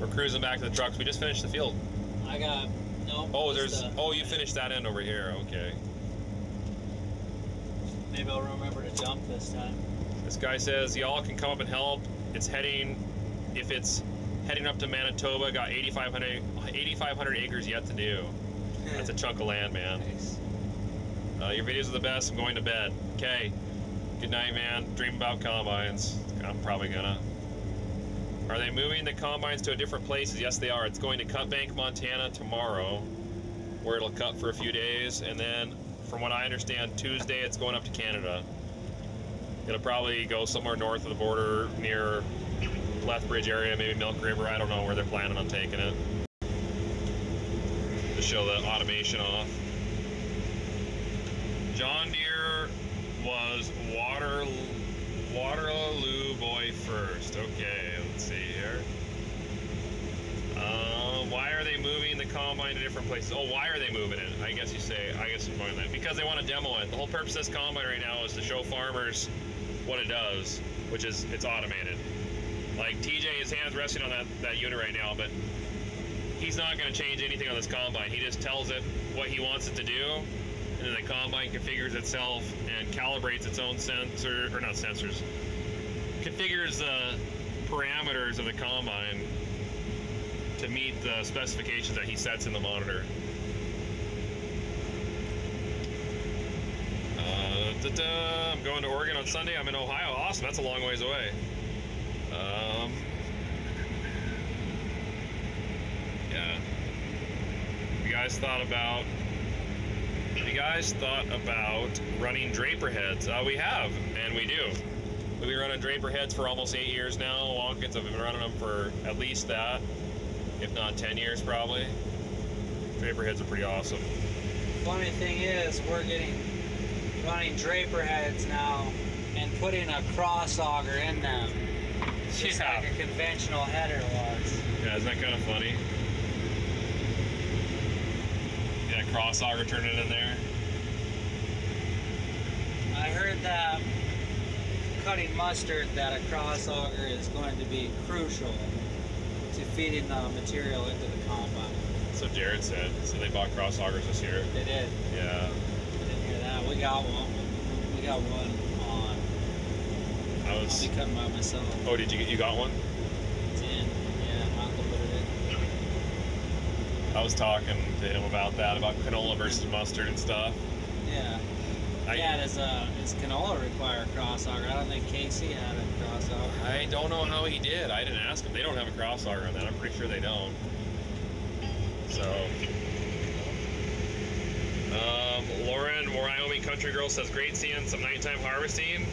We're cruising back to the trucks. We just finished the field. I got, no. Oh, there's. Oh, you finished that end over here. Okay. Maybe I'll remember to jump this time. This guy says y'all can come up and help. It's heading. If it's heading up to Manitoba, got 8,500 8,500 acres yet to do. That's a chunk of land, man. Nice. Uh, your videos are the best. I'm going to bed. Okay. Good night, man. Dream about combines. I'm probably gonna. Are they moving the combines to a different places? Yes, they are. It's going to Cut Bank, Montana tomorrow, where it'll cut for a few days, and then, from what I understand, Tuesday it's going up to Canada. It'll probably go somewhere north of the border near Lethbridge area, maybe Milk River. I don't know where they're planning on taking it. To show the automation off. John Deere was Water Waterloo boy first. Okay, let's see here. Uh, why are they moving combine to different places? Oh, why are they moving it? I guess you say. I guess you're going that because they want to demo it. The whole purpose of this combine right now is to show farmers what it does, which is it's automated. Like TJ, his hands resting on that that unit right now, but he's not going to change anything on this combine. He just tells it what he wants it to do, and then the combine configures itself and calibrates its own sensor or not sensors configures the parameters of the combine to meet the specifications that he sets in the monitor. Uh, da-da, i'm going to oregon on sunday. I'm in ohio. Awesome. That's a long ways away. Um, yeah. You guys thought about you guys thought about running Draper heads? Uh, we have, and we do. We've been running Draper heads for almost eight years now. Wonkins have been running them for at least that, if not 10 years probably. Draper heads are pretty awesome. Funny thing is, we're getting running Draper heads now and putting a cross auger in them, just Yeah. like a conventional header was. Yeah, isn't that kind of funny? Yeah, cross auger turning in there. I heard that cutting mustard that a cross auger is going to be crucial feeding the material into the combine. So Jared said. So they bought cross augers this year. They did. Yeah. I didn't hear that. We got one. We got one on. I I'll was. be cutting by myself. Oh, did you get? You got one? It's in. Yeah, Uncle put it in. I was talking to him about that, about canola versus mustard and stuff. Yeah. I, yeah, does uh does canola require a cross auger? I don't think Casey had a auger. I don't know how he did. I didn't ask him. They don't have a cross auger on that. I'm pretty sure they don't. So. Um, Lauren, Wyoming Country Girl says, great seeing some nighttime harvesting.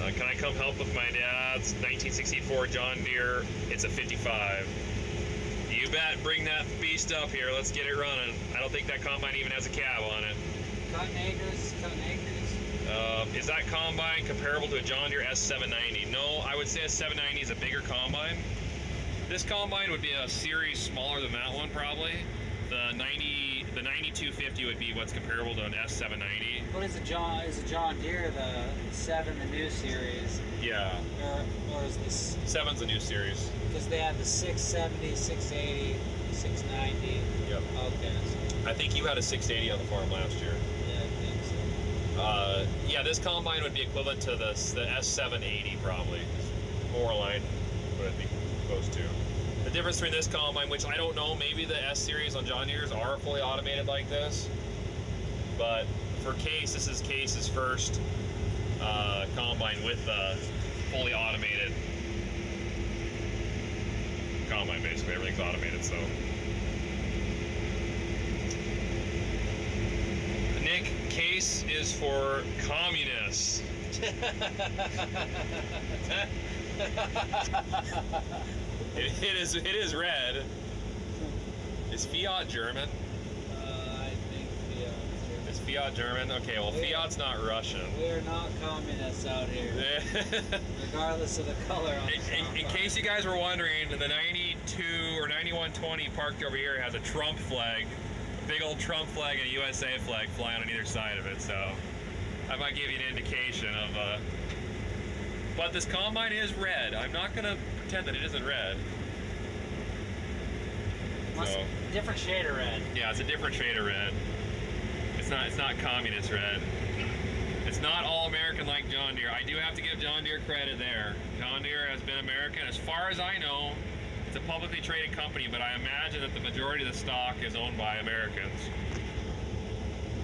Uh, can I come help with my dad's 1964 John Deere? It's a 55. You bet. Bring that beast up here. Let's get it running. I don't think that combine even has a cab on it. Acres, acres. Uh, is that combine comparable to a John Deere S790? No, I would say a 790 is a bigger combine. This combine would be a series smaller than that one, probably. The 90, the 9250 would be what's comparable to an S790. What is a John? Is a John Deere the seven, the new series, Yeah, or or is this seven's a new series. because they had the 670, 680, 690? Yep. Okay. I think you had a 680 on the farm last year. yeah, I think so. Uh, yeah, this combine would be equivalent to the, the S780 probably. More aligned would it be close to. The difference between this combine, which I don't know, maybe the S series on John Deere's are fully automated like this. But for Case, this is Case's first uh, combine with the fully automated combine. Basically, everything's automated. So. Nick, Case is for communists. It, it is. It is red. Is Fiat German? Uh, I think the. Is Fiat German? Okay, well, Fiat's not Russian. We are not communists out here, regardless of the color on the In, in- in case you guys were wondering, the 92 or 9120 parked over here has a Trump flag, a big old Trump flag and a USA flag flying on either side of it. So I might give you an indication of. Uh, but this combine is red. I'm not gonna pretend that it isn't red. So different shade of red. yeah, it's a different shade of red. It's not. It's not communist red. It's not all American like John Deere. I do have to give John Deere credit there. John Deere has been American. As far as I know, it's a publicly traded company, but I imagine that the majority of the stock is owned by Americans.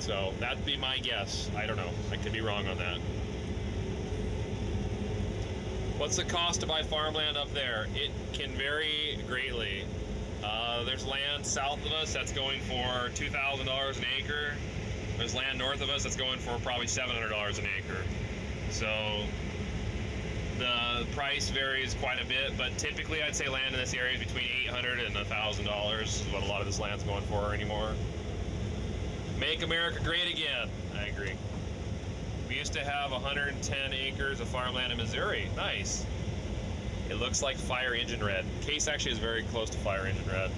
So that'd be my guess. I don't know. I could be wrong on that. What's the cost to buy farmland up there? It can vary greatly. Uh, there's land south of us that's going for $2,000 an acre. There's land north of us that's going for probably $700 an acre. So the price varies quite a bit, but typically I'd say land in this area is between 800 and $1,000 is what a lot of this land's going for anymore. Make America great again. I agree. We used to have 110 acres of farmland in Missouri. Nice. It looks like fire engine red. Case actually is very close to fire engine red.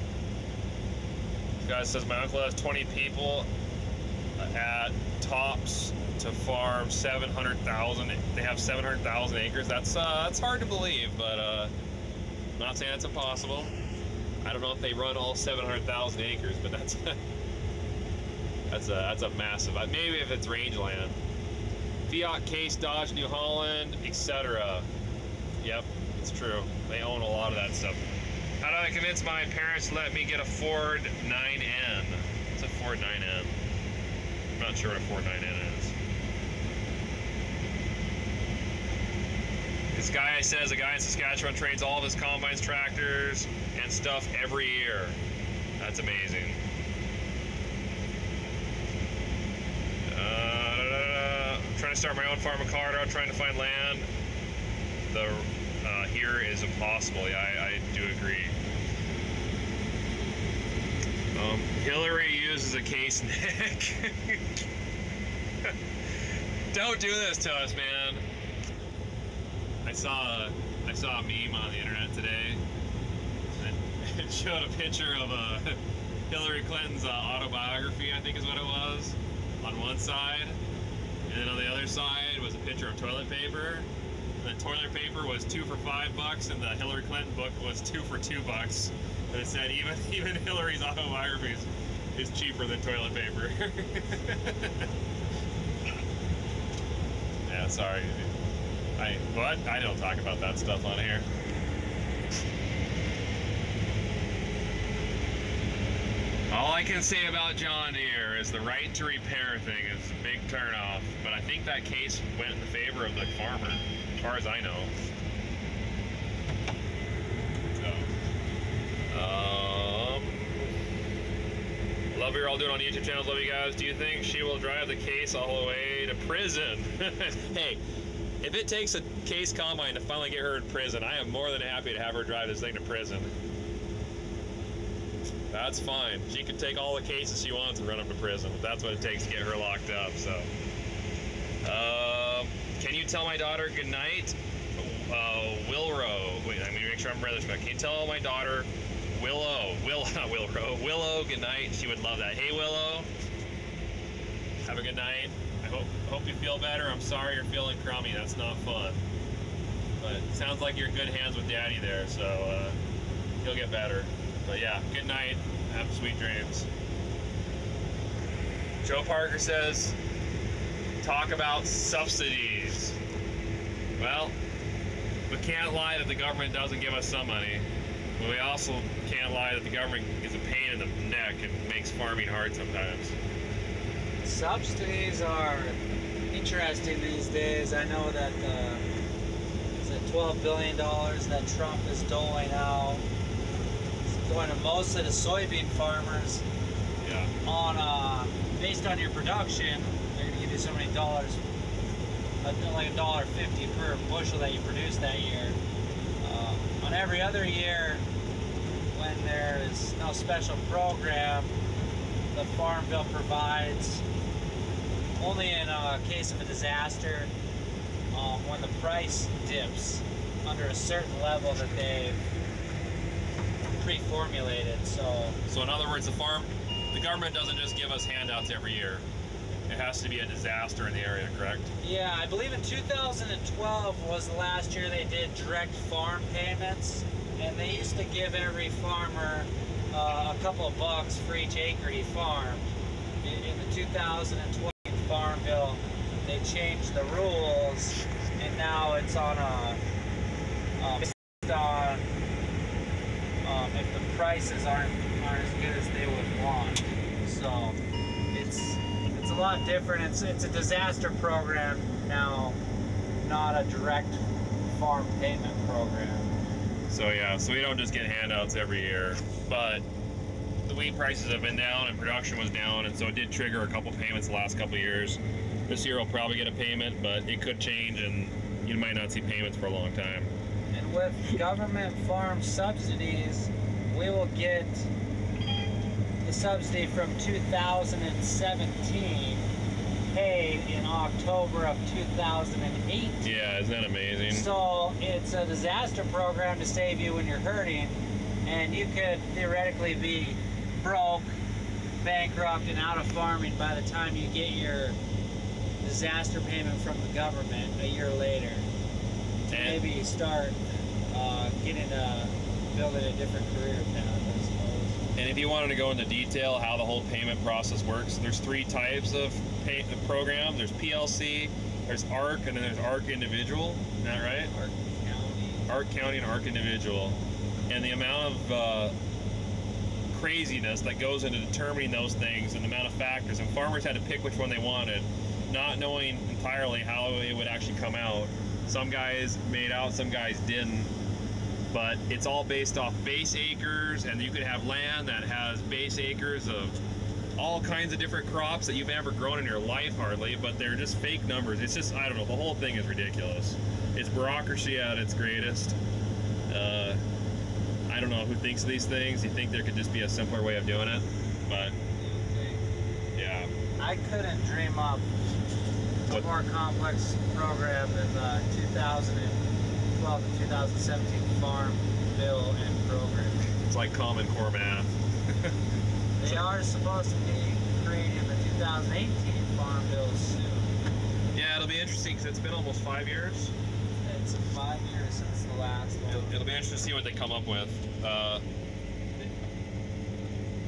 This guy says my uncle has 20 people at tops to farm 700,000. They have 700,000 acres. That's uh, that's hard to believe, but uh, I'm not saying it's impossible. I don't know if they run all 700,000 acres, but that's that's a that's a massive. uh, Maybe if it's rangeland. Fiat, Case, Dodge, New Holland, etc. Yep, it's true. They own a lot of that stuff. How do I convince my parents to let me get a Ford 9N? It's a Ford 9N? I'm not sure what a Ford 9N is. This guy says a guy in Saskatchewan trades all of his combines, tractors, and stuff every year. That's amazing. Uh, I'm trying to start my own farm in Colorado, trying to find land. The uh, here is impossible. Yeah, I, I do agree. Um, Hillary uses a case Nick. Don't do this to us, man. I saw a, I saw a meme on the internet today. And it showed a picture of a Hillary Clinton's uh, autobiography, I think is what it was, on one side, and then on the other side was a picture of toilet paper. The toilet paper was two for five bucks, and the Hillary Clinton book was two for two bucks. And it said even even Hillary's autobiography is, is cheaper than toilet paper. yeah, sorry. I what? I don't talk about that stuff on here. All I can say about John Deere is the right to repair thing is a big turnoff, but I think that case went in the favor of the farmer, as far as I know. So, um, love you're all doing on YouTube channels. Love you guys. Do you think she will drive the case all the way to prison? hey, if it takes a case combine to finally get her in prison, I am more than happy to have her drive this thing to prison. That's fine. She can take all the cases she wants and run them to prison. That's what it takes to get her locked up. So, uh, can you tell my daughter good night? Uh, Wilrow. Wait, let me make sure I'm rather. Can you tell my daughter Willow? Will not. Willow. Good night. She would love that. Hey Willow. Have a good night. Hope you feel better. I'm sorry you're feeling crummy. That's not fun. But sounds like you're in good hands with Daddy there. So uh, he'll get better. But yeah, good night. Have sweet dreams. Joe Parker says, talk about subsidies. Well, we can't lie that the government doesn't give us some money. But we also can't lie that the government is a pain in the neck and makes farming hard sometimes. Subsidies are interesting these days. I know that uh, is it 12 billion dollars that Trump is doling out going to most of the soybean farmers Yeah. on uh, based on your production. They're going to give you so many dollars, like a dollar fifty per bushel that you produce that year. Uh, on every other year, when there is no special program, the Farm Bill provides only in a case of a disaster um, when the price dips under a certain level that they've pre-formulated. So So in other words, the farm, the government doesn't just give us handouts every year. It has to be a disaster in the area, correct? yeah, I believe in 2012 was the last year they did direct farm payments, and they used to give every farmer uh, a couple of bucks for each acre he farmed. In, in the 2020 farm bill, they changed the rules, and now it's on a um, based on um, if the prices aren't aren't as good as they would want. So it's it's a lot different. It's it's a disaster program now, not a direct farm payment program. So yeah, so we don't just get handouts every year, but the wheat prices have been down and production was down, and so it did trigger a couple payments the last couple years. This year we'll probably get a payment, but it could change, and you might not see payments for a long time. And with government farm subsidies, we will get the subsidy from 2017 paid in October of 2018. Yeah, isn't that amazing? So it's a disaster program to save you when you're hurting, and you could theoretically be broke, bankrupt, and out of farming by the time you get your disaster payment from the government a year later. To And- maybe start uh, getting a building a different career path, I suppose. And if you wanted to go into detail how the whole payment process works, there's three types of pay, of programs. There's PLC, there's ARC, and then there's ARC Individual. Isn't that right? Our county. ARC County and ARC Individual. And the amount of uh, craziness that goes into determining those things and the amount of factors, and farmers had to pick which one they wanted, not knowing entirely how it would actually come out. Some guys made out, some guys didn't. But it's all based off base acres, and you could have land that has base acres of all kinds of different crops that you've ever grown in your life, hardly. But they're just fake numbers. It's just I don't know. The whole thing is ridiculous. It's bureaucracy at its greatest. Uh, I don't know who thinks of these things. You think there could just be a simpler way of doing it, but yeah. I couldn't dream up a What- more complex program than the 2012 to 2017 Farm Bill and Program. It's like Common Core math. They are supposed to be creating the 2018 Farm Bill soon. Yeah, it'll be interesting because it's been almost five years. It's five years since last It'll, it'll be interesting to see what they come up with. Uh,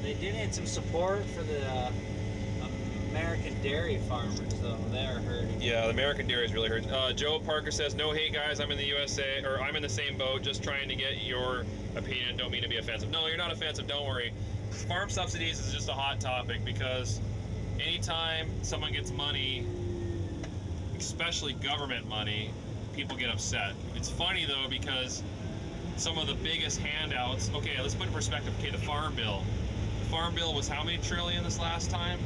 They do need some support for the uh, American dairy farmers, though. They're hurting. yeah, the American dairy is really hurt. Uh, Joe Parker says, "No hate, guys. I'm in the USA, or I'm in the same boat. Just trying to get your opinion. Don't mean to be offensive. No, you're not offensive. Don't worry. Farm subsidies is just a hot topic because anytime someone gets money, especially government money, people get upset. It's funny though because some of the biggest handouts. Okay, let's put in perspective. Okay, the farm bill. The farm bill was how many trillion this last time?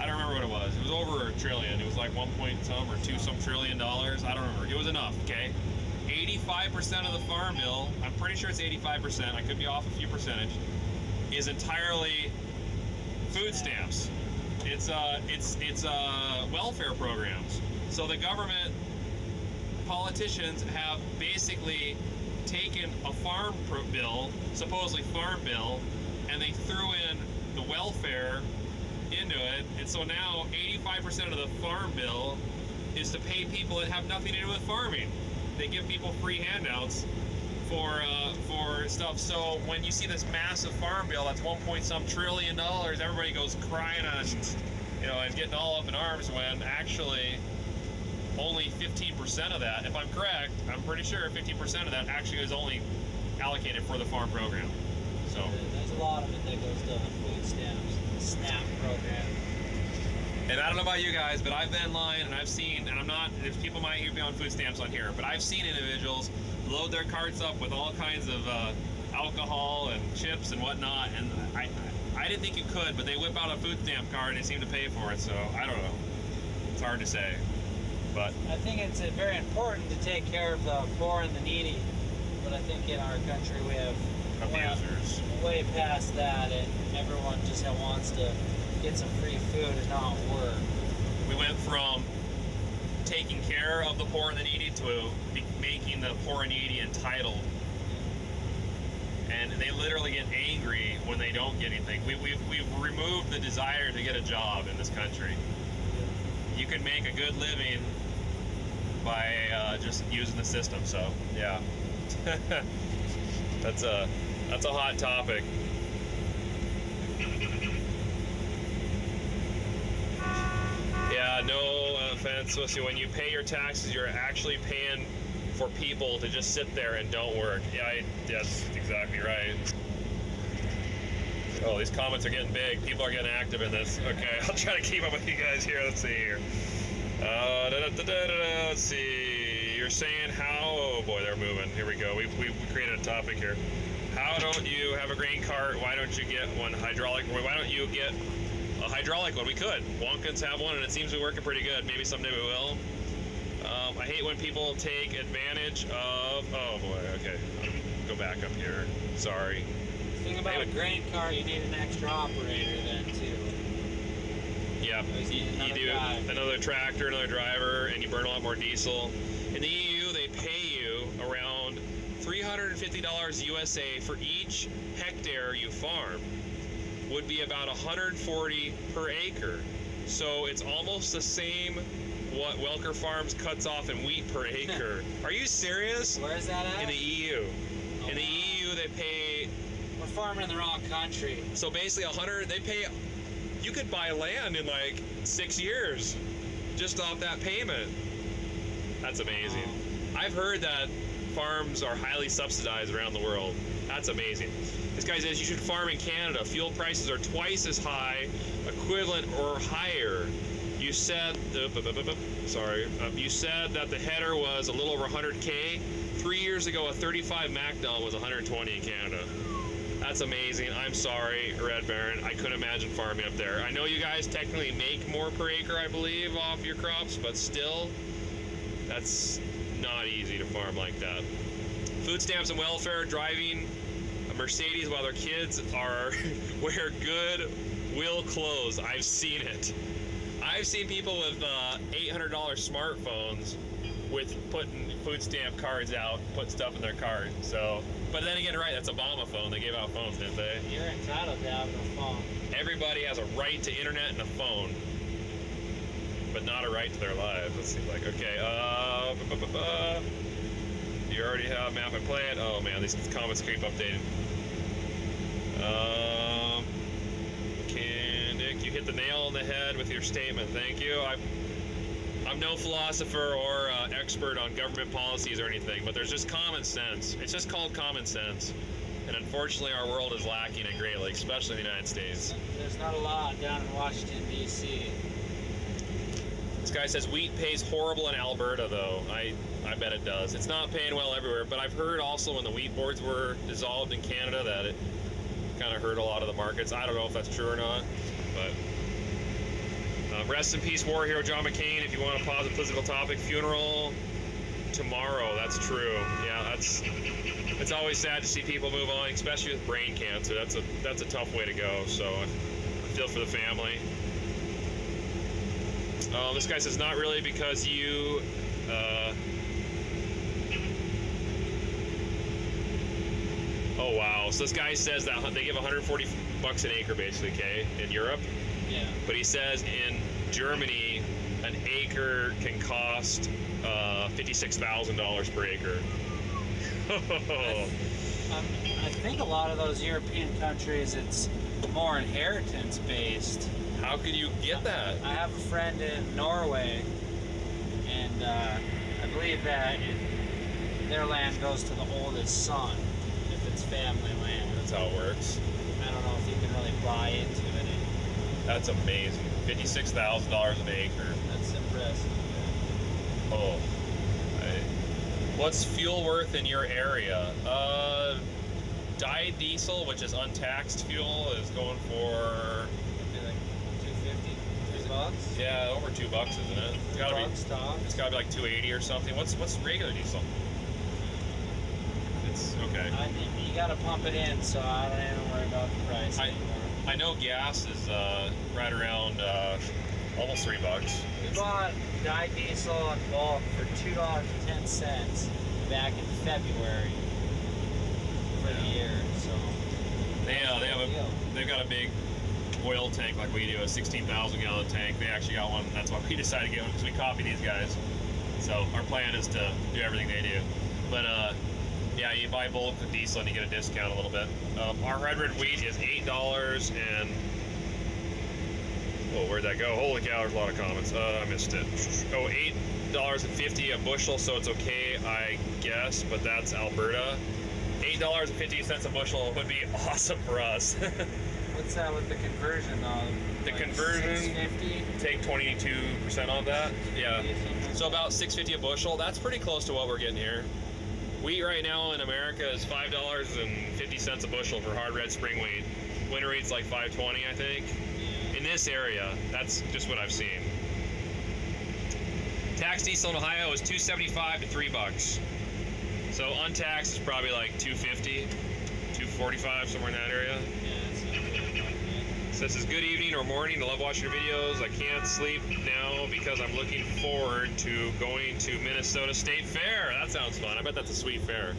I don't remember what it was. It was over a trillion. It was like one point some or two some trillion dollars. I don't remember. It was enough. Okay. 85% of the farm bill. I'm pretty sure it's 85%. I could be off a few percentage. Is entirely food stamps. It's uh, it's it's uh, welfare programs. So the government politicians have basically taken a farm pro- bill, supposedly farm bill, and they threw in the welfare into it. And so now 85% of the farm bill is to pay people that have nothing to do with farming. They give people free handouts for uh, for stuff. So when you see this massive farm bill that's one point some trillion dollars, everybody goes crying on, you know, and getting all up in arms when actually only 15% of that, if I'm correct, I'm pretty sure 15% of that actually is only allocated for the farm program. So There's a lot of it that goes to food stamps, the SNAP program. And I don't know about you guys, but I've been in line and I've seen, and I'm not, there's people might hear me on food stamps on here, but I've seen individuals load their carts up with all kinds of uh, alcohol and chips and whatnot, and I, I didn't think you could, but they whip out a food stamp card and they seem to pay for it, so I don't know. It's hard to say. But I think it's uh, very important to take care of the poor and the needy, but I think in our country we have abusers. way past that, and everyone just wants to get some free food and not work. We went from taking care of the poor and the needy to be making the poor and needy entitled. And they literally get angry when they don't get anything. We, we've, we've removed the desire to get a job in this country. You can make a good living by uh, just using the system. So, yeah. that's a that's a hot topic. Yeah, no offense, Lucy. When you pay your taxes, you're actually paying for people to just sit there and don't work. Yeah, I, that's exactly right. Oh, these comments are getting big. People are getting active in this. Okay, I'll try to keep up with you guys here. Let's see here. Uh, da, da, da, let's see. You're saying how? Oh boy, they're moving. Here we go. We, we, we created a topic here. How don't you have a grain cart? Why don't you get one hydraulic? Why don't you get a hydraulic one? We could. Wonkins have one, and it seems to be working pretty good. Maybe someday we will. Um, I hate when people take advantage of. Oh boy. Okay. Go back up here. Sorry. The thing about a grain cart, you need an extra operator then too. Yeah, Always you, need you another do guy. another tractor, another driver, and you burn a lot more diesel. In the EU, they pay you around $350 USA for each hectare you farm. Would be about 140 per acre. So it's almost the same what Welker Farms cuts off in wheat per acre. Are you serious? Where is that at? In the EU. Oh, In the oh, wow. EU, they pay We're farming in the wrong country. so basically, a hundred. They pay. You could buy land in like six years, just off that payment. That's amazing. I've heard that farms are highly subsidized around the world. That's amazing. This guy says you should farm in Canada. Fuel prices are twice as high, equivalent or higher. You said, sorry, uh, you said that the header was a little over 100k. Three years ago, a 35 Macdon was 120 in Canada. That's amazing. I'm sorry, Red Baron. I couldn't imagine farming up there. I know you guys technically make more per acre, I believe, off your crops, but still, that's not easy to farm like that. Food stamps and welfare, driving a Mercedes while their kids are wear good will clothes. I've seen it. I've seen people with uh, $800 smartphones with putting food stamp cards out, put stuff in their card. So, but then again, right? That's Obama phone. They gave out phones, didn't they? You're entitled to have a phone. Everybody has a right to internet and a phone, but not a right to their lives. Let's see, like, okay, uh, bu- bu- bu- you already have map and plan. Oh man, these comments keep updating. Um, Candick, you hit the nail on the head with your statement. Thank you. I, I'm no philosopher or uh, expert on government policies or anything, but there's just common sense. It's just called common sense. And unfortunately, our world is lacking it greatly, especially in the United States. There's not a lot down in Washington, D.C. This guy says wheat pays horrible in Alberta, though. I, I bet it does. It's not paying well everywhere, but I've heard also when the wheat boards were dissolved in Canada that it kind of hurt a lot of the markets. I don't know if that's true or not, but. Um, rest in peace, war hero John McCain. If you want to pause a political topic, funeral tomorrow. That's true. Yeah, that's. It's always sad to see people move on, especially with brain cancer. That's a that's a tough way to go. So I feel for the family. Uh, this guy says not really because you. Uh, oh wow! So this guy says that they give 140 bucks an acre basically, okay, in Europe. Yeah. But he says in Germany, an acre can cost uh, $56,000 per acre. Um, I think a lot of those European countries, it's more inheritance based. How could you get that? I have a friend in Norway, and uh, I believe that it, their land goes to the oldest son if it's family land. That's how it works. I don't know if you can really buy into it. That's amazing. $56,000 an acre. That's impressive. Oh. I, what's fuel worth in your area? Uh, dyed diesel, which is untaxed fuel, is going for Maybe like 250, three bucks. yeah over two bucks, isn't it? It's gotta be. bucks tops. It's gotta be like 280 or something. What's what's regular diesel? It's okay. I you gotta pump it in, so I don't even worry about the price I- anymore. I know gas is uh, right around uh, almost three bucks. We bought diesel in bulk for two dollars and ten cents back in February for the year. So They, uh, they have a they've got a big oil tank like we do, a 16,000 gallon tank. They actually got one. That's why we decided to get one because we copy these guys. So our plan is to do everything they do. But uh, yeah, you buy bulk diesel and you get a discount a little bit. Um, our hybrid wheat is eight dollars and oh, where'd that go? Holy cow! There's a lot of comments. Uh, I missed it. Oh, eight dollars and fifty a bushel, so it's okay, I guess. But that's Alberta. Eight dollars and fifty cents a bushel would be awesome for us. what's that with the conversion though? The conversion- Six fifty. Take twenty-two percent on that. Yeah. So about six fifty a bushel. That's pretty close to what we're getting here. Wheat right now in America is five dollars and fifty cents a bushel for hard red spring wheat. Winter wheat's like five twenty, I think. In this area, that's just what I've seen. Tax diesel in Ohio is two seventy-five to three bucks. So untaxed is probably like 250, 245, somewhere in that area. Yeah, that's not really like that. Says it's good evening or morning. I love watching your videos. I can't sleep now because I'm looking forward to going to Minnesota State Fair. That sounds fun. I bet that's a sweet fair.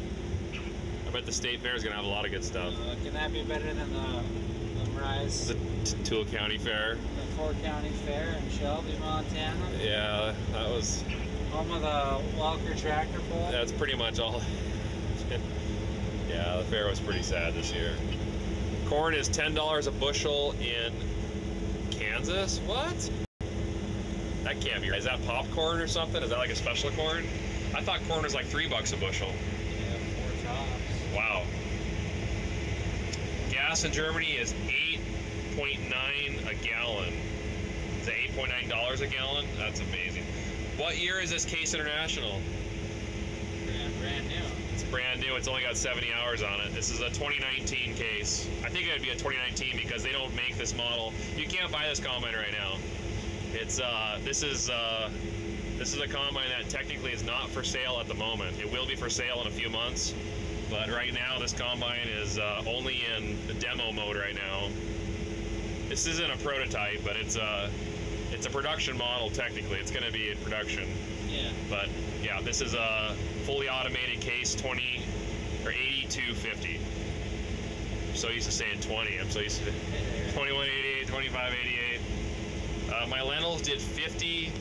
I bet the state fair is gonna have a lot of good stuff. Uh, can that be better than the, the Rise, The Toole County Fair. the Fort County Fair in Shelby, Montana? Yeah, that was. Home of the Walker Tractor Pull? That's pretty much all. yeah, the fair was pretty sad this year. Corn is ten dollars a bushel in Kansas. What? That can't be right. Is that popcorn or something? Is that like a special corn? I thought corn was like three bucks a bushel. Yeah, four tops. Wow. Gas in Germany is eight point nine a gallon. Is it eight point nine dollars a gallon? That's amazing. What year is this case international? Brand, brand brand new. It's only got 70 hours on it. This is a 2019 case. I think it'd be a 2019 because they don't make this model. You can't buy this combine right now. It's uh, this is uh, this is a combine that technically is not for sale at the moment. It will be for sale in a few months, but right now this combine is uh, only in the demo mode right now. This isn't a prototype, but it's a it's a production model technically. It's going to be in production. But yeah, this is a fully automated case 20 or 8250. I'm so used to saying 20. I'm so used to 2188, 2588. Uh, my lentils did 50.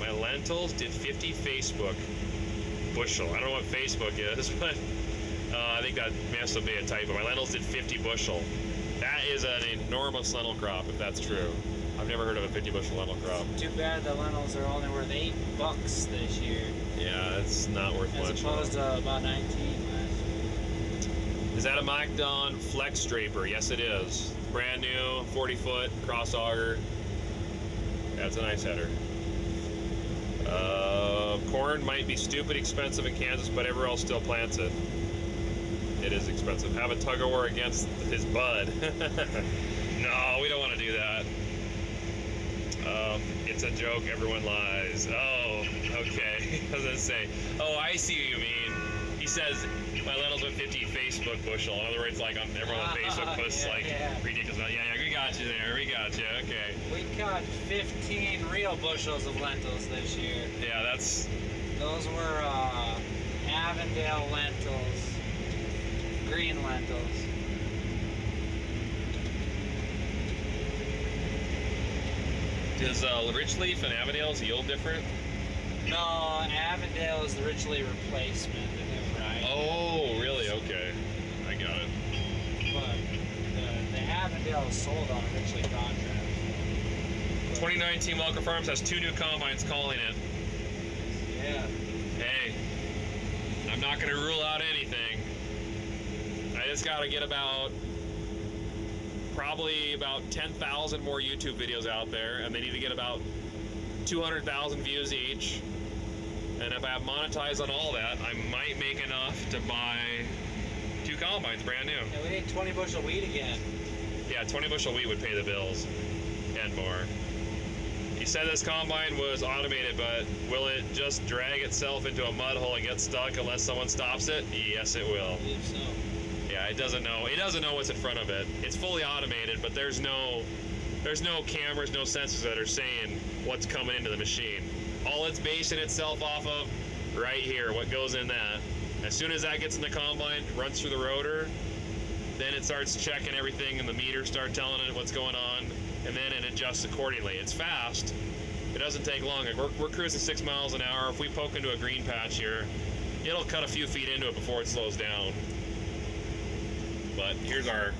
My lentils did 50 Facebook bushel. I don't know what Facebook is, but uh, I think that must have been a typo. My lentils did 50 bushel. That is an enormous lentil crop, if that's true. I've never heard of a 50 bushel lentil crop. Too bad the lentils are only worth eight bucks this year, Yeah, it's not worth as much. opposed to about 19 last year. Is that a Macdon Flex Draper? Yes, it is. Brand new, 40 foot cross auger. That's a nice header. Uh, corn might be stupid expensive in Kansas, but everywhere else still plants it. It is expensive. Have a tug of war against his bud. no, we don't want to do that. Um, it's a joke. Everyone lies. Oh, okay. I was gonna say. Oh, I see what you mean. He says my lentils with 50 Facebook bushel. In other words, like on everyone on Facebook posts Yeah, like yeah. ridiculous. Yeah, yeah, we got you there. We got you. Okay. We cut 15 real bushels of lentils this year. Yeah, that's Those were uh, Avondale lentils, green lentils. Does uh, Richlea and Avondale's yield different? No, Avondale is the Richlea replacement, the new variety. Oh, really? Okay. I got it. But the, the Avondale is sold on a Richlea contract. 2019 Welker Farms has two new combines calling it. Yeah. Hey, I'm not going to rule out anything. I just got to get about probably about 10,000 more YouTube videos out there, and they need to get about 200,000 views each. And if I monetize on all that, I might make enough to buy two combines brand new. Yeah, we need 20 bushel wheat again. Yeah, 20 bushel wheat would pay the bills and more. He said this combine was automated, but will it just drag itself into a mud hole and get stuck unless someone stops it? Yes, it will. I believe so. Yeah, it doesn't know. It doesn't know what's in front of it. It's fully automated, but there's no there's no cameras, no sensors that are saying what's coming into the machine. All it's basing itself off of right here, what goes in that. As soon as that gets in the combine, runs through the rotor, then it starts checking everything and the meters start telling it what's going on, and then it adjusts accordingly. It's fast. It doesn't take long. We're, we're cruising six miles an hour. If we poke into a green patch here, it'll cut a few feet into it before it slows down. But here's our,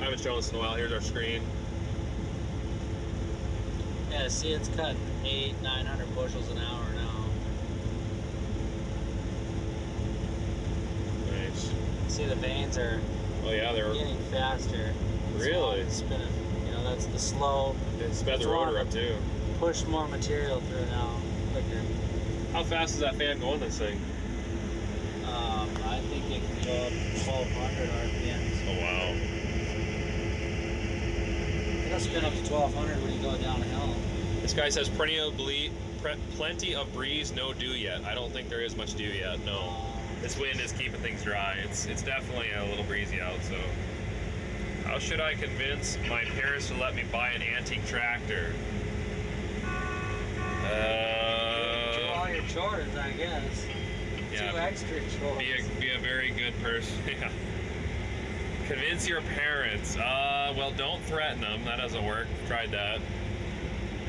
I haven't shown this in a while, here's our screen. Yeah, see, it's cut eight, 900 bushels an hour now. Nice. See, the veins are Oh yeah, they're, getting faster. Really? It's Spinning. You know, that's the slow. they sped the rotor up too. Push more material through now, quicker. How fast is that fan going this thing? Um, I think it can go up 1,200 RPMs. Wow. It'll spin up to 1,200 when you go downhill. This guy says plenty of ble- pre- plenty of breeze, no dew yet. I don't think there is much dew yet. No. This wind is keeping things dry. It's it's definitely a little breezy out. So, how should I convince my parents to let me buy an antique tractor? do all Uh, your chores, I guess. yeah. Two extra chores. Be a, be a very good person. yeah. Convince your parents. Uh, well, don't threaten them. That doesn't work. Tried that.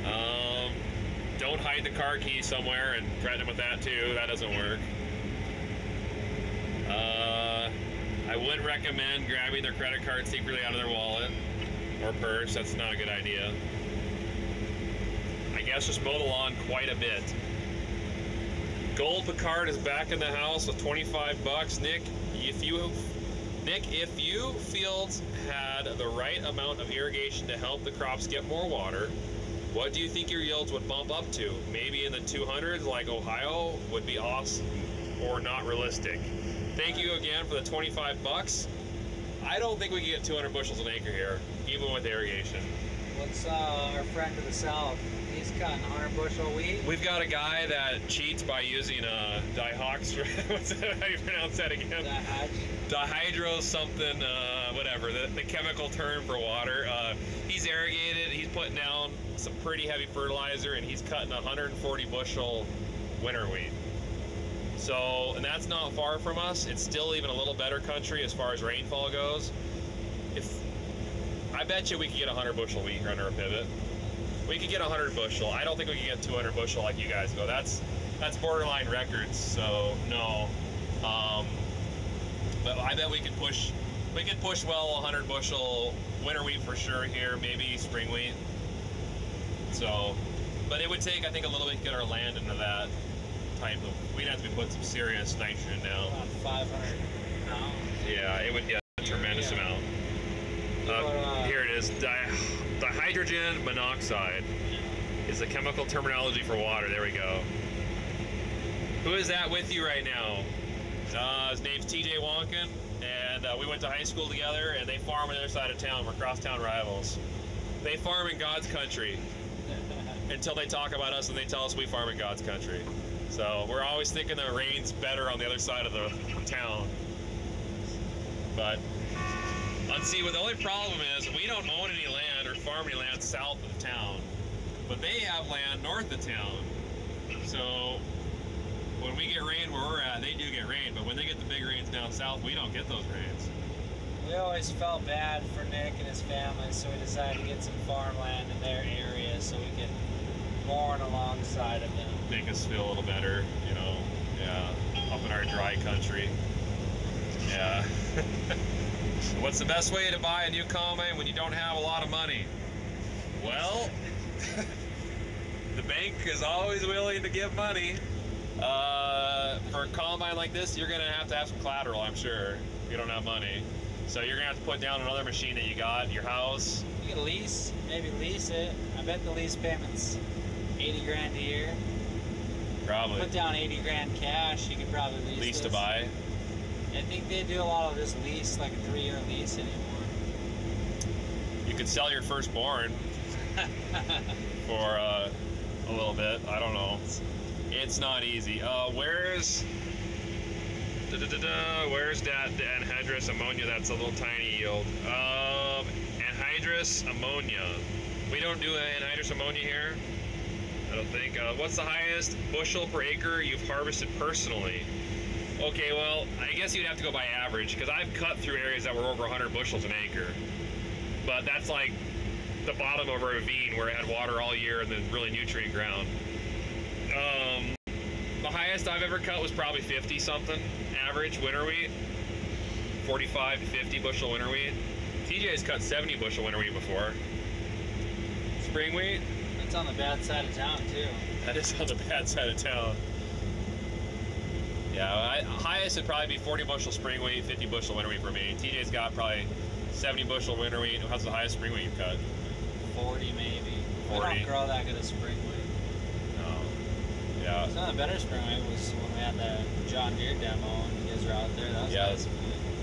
Um, don't hide the car key somewhere and threaten them with that too. That doesn't work. Uh, I would recommend grabbing their credit card secretly out of their wallet or purse. That's not a good idea. I guess just mow the lawn quite a bit. Gold Picard is back in the house with 25 bucks. Nick, if you Nick, if you fields had the right amount of irrigation to help the crops get more water, what do you think your yields would bump up to? Maybe in the 200s like Ohio would be awesome. or not realistic. Thank you again for the 25 bucks. I don't think we can get 200 bushels an acre here, even with irrigation. What's uh, our friend to the south? He's cutting 100 bushel wheat. We've got a guy that cheats by using a dihox. What's that? How do you pronounce that again? That. Dihydro something, uh, whatever, the, the chemical term for water. Uh, he's irrigated, he's putting down some pretty heavy fertilizer, and he's cutting 140 bushel winter wheat. So, and that's not far from us. It's still even a little better country as far as rainfall goes. If I bet you we could get 100 bushel wheat under a pivot. We could get 100 bushel. I don't think we could get 200 bushel like you guys go. That's that's borderline records. So no. Um, but I bet we could push. We could push well 100 bushel winter wheat for sure here. Maybe spring wheat. So, but it would take I think a little bit to get our land into that type of. We'd have to be putting some serious nitrogen down. About 500 pounds. Yeah, it would get a tremendous Yeah. amount. Uh, is. Di- dihydrogen monoxide is the chemical terminology for water. There we go. Who is that with you right now? Uh, his name's TJ Wonkin, and uh, we went to high school together, and they farm on the other side of town. We're crosstown rivals. They farm in God's country until they talk about us and they tell us we farm in God's country. So we're always thinking the rain's better on the other side of the town. But see, what the only problem is we don't own any land or farm any land south of the town, but they have land north of town. So when we get rain where we're at, they do get rain, but when they get the big rains down south, we don't get those rains. We always felt bad for Nick and his family, so we decided to get some farmland in their area so we could mourn alongside of them. Make us feel a little better, you know. Yeah, up in our dry country. Yeah. What's the best way to buy a new combine when you don't have a lot of money? Well, the bank is always willing to give money. Uh, for a combine like this, you're gonna have to have some collateral, I'm sure. If you don't have money, so you're gonna have to put down another machine that you got, your house. You can lease, maybe lease it. I bet the lease payment's 80 grand a year. Probably Put down 80 grand cash, you could probably lease lease to buy. I think they do a lot of this lease, like a three-year lease anymore. You could sell your firstborn for uh, a little bit. I don't know. It's not easy. Uh, where's da, da, da, where's that anhydrous ammonia? That's a little tiny yield. Um, anhydrous ammonia. We don't do anhydrous ammonia here. I don't think. Uh, what's the highest bushel per acre you've harvested personally? Okay, well, I guess you'd have to go by average because I've cut through areas that were over 100 bushels an acre. But that's like the bottom of a ravine where it had water all year and then really nutrient ground. Um, the highest I've ever cut was probably 50 something average winter wheat. 45 to 50 bushel winter wheat. TJ's cut 70 bushel winter wheat before. Spring wheat, That's on the bad side of town, too. that is on the bad side of town. Yeah, I, highest would probably be 40 bushel spring wheat, 50 bushel winter wheat for me. TJ's got probably 70 bushel winter wheat. How's the highest spring wheat you've cut? 40 maybe. We 40. don't grow that good of spring wheat. No. Yeah. Some of the better spring wheat was when we had the John Deere demo and you guys were out there. That was Yeah. nice.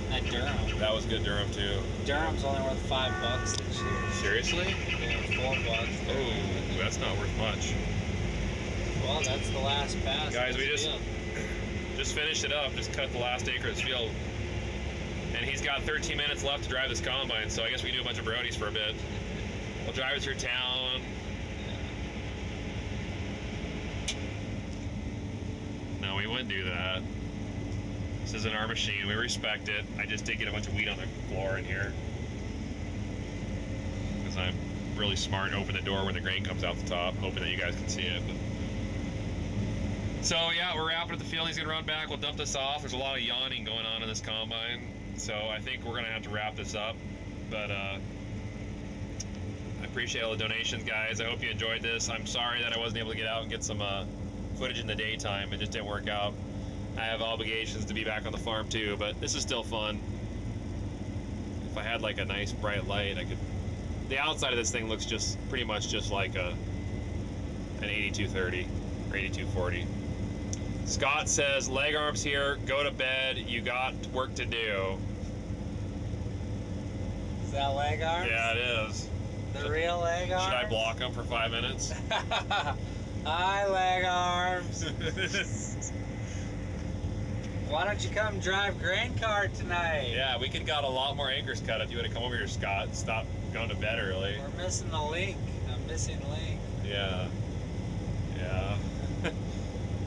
That durum. That was good durum too. durum's only worth five bucks this year. Seriously? Yeah, four bucks. Oh, that's not worth much. Well, that's the last pass. Guys, we just- field. Just finished it up. Just cut the last acre of field. And he's got 13 minutes left to drive this combine, so I guess we can do a bunch of brodies for a bit. We'll drive it through town. No, we wouldn't do that. This isn't our machine. We respect it. I just did get a bunch of weed on the floor in here. Because I'm really smart open the door when the grain comes out the top, hoping that you guys can see it. But... So yeah, we're wrapping up the field. He's gonna run back. We'll dump this off. There's a lot of yawning going on in this combine, so I think we're gonna have to wrap this up. But uh, I appreciate all the donations, guys. I hope you enjoyed this. I'm sorry that I wasn't able to get out and get some uh, footage in the daytime. It just didn't work out. I have obligations to be back on the farm too, but this is still fun. If I had like a nice bright light, I could. The outside of this thing looks just pretty much just like a an 8230 or 8240. Scott says, leg arms here, go to bed, you got work to do. Is that leg arms? Yeah, it is. The real leg arms? Should I block him for five minutes? Hi, leg arms. Why don't you come drive grain cart tonight? yeah, we could got a lot more anchors cut if you would have come over here, Scott. Stop going to bed early. We're missing the link. I'm missing link. Yeah. Yeah.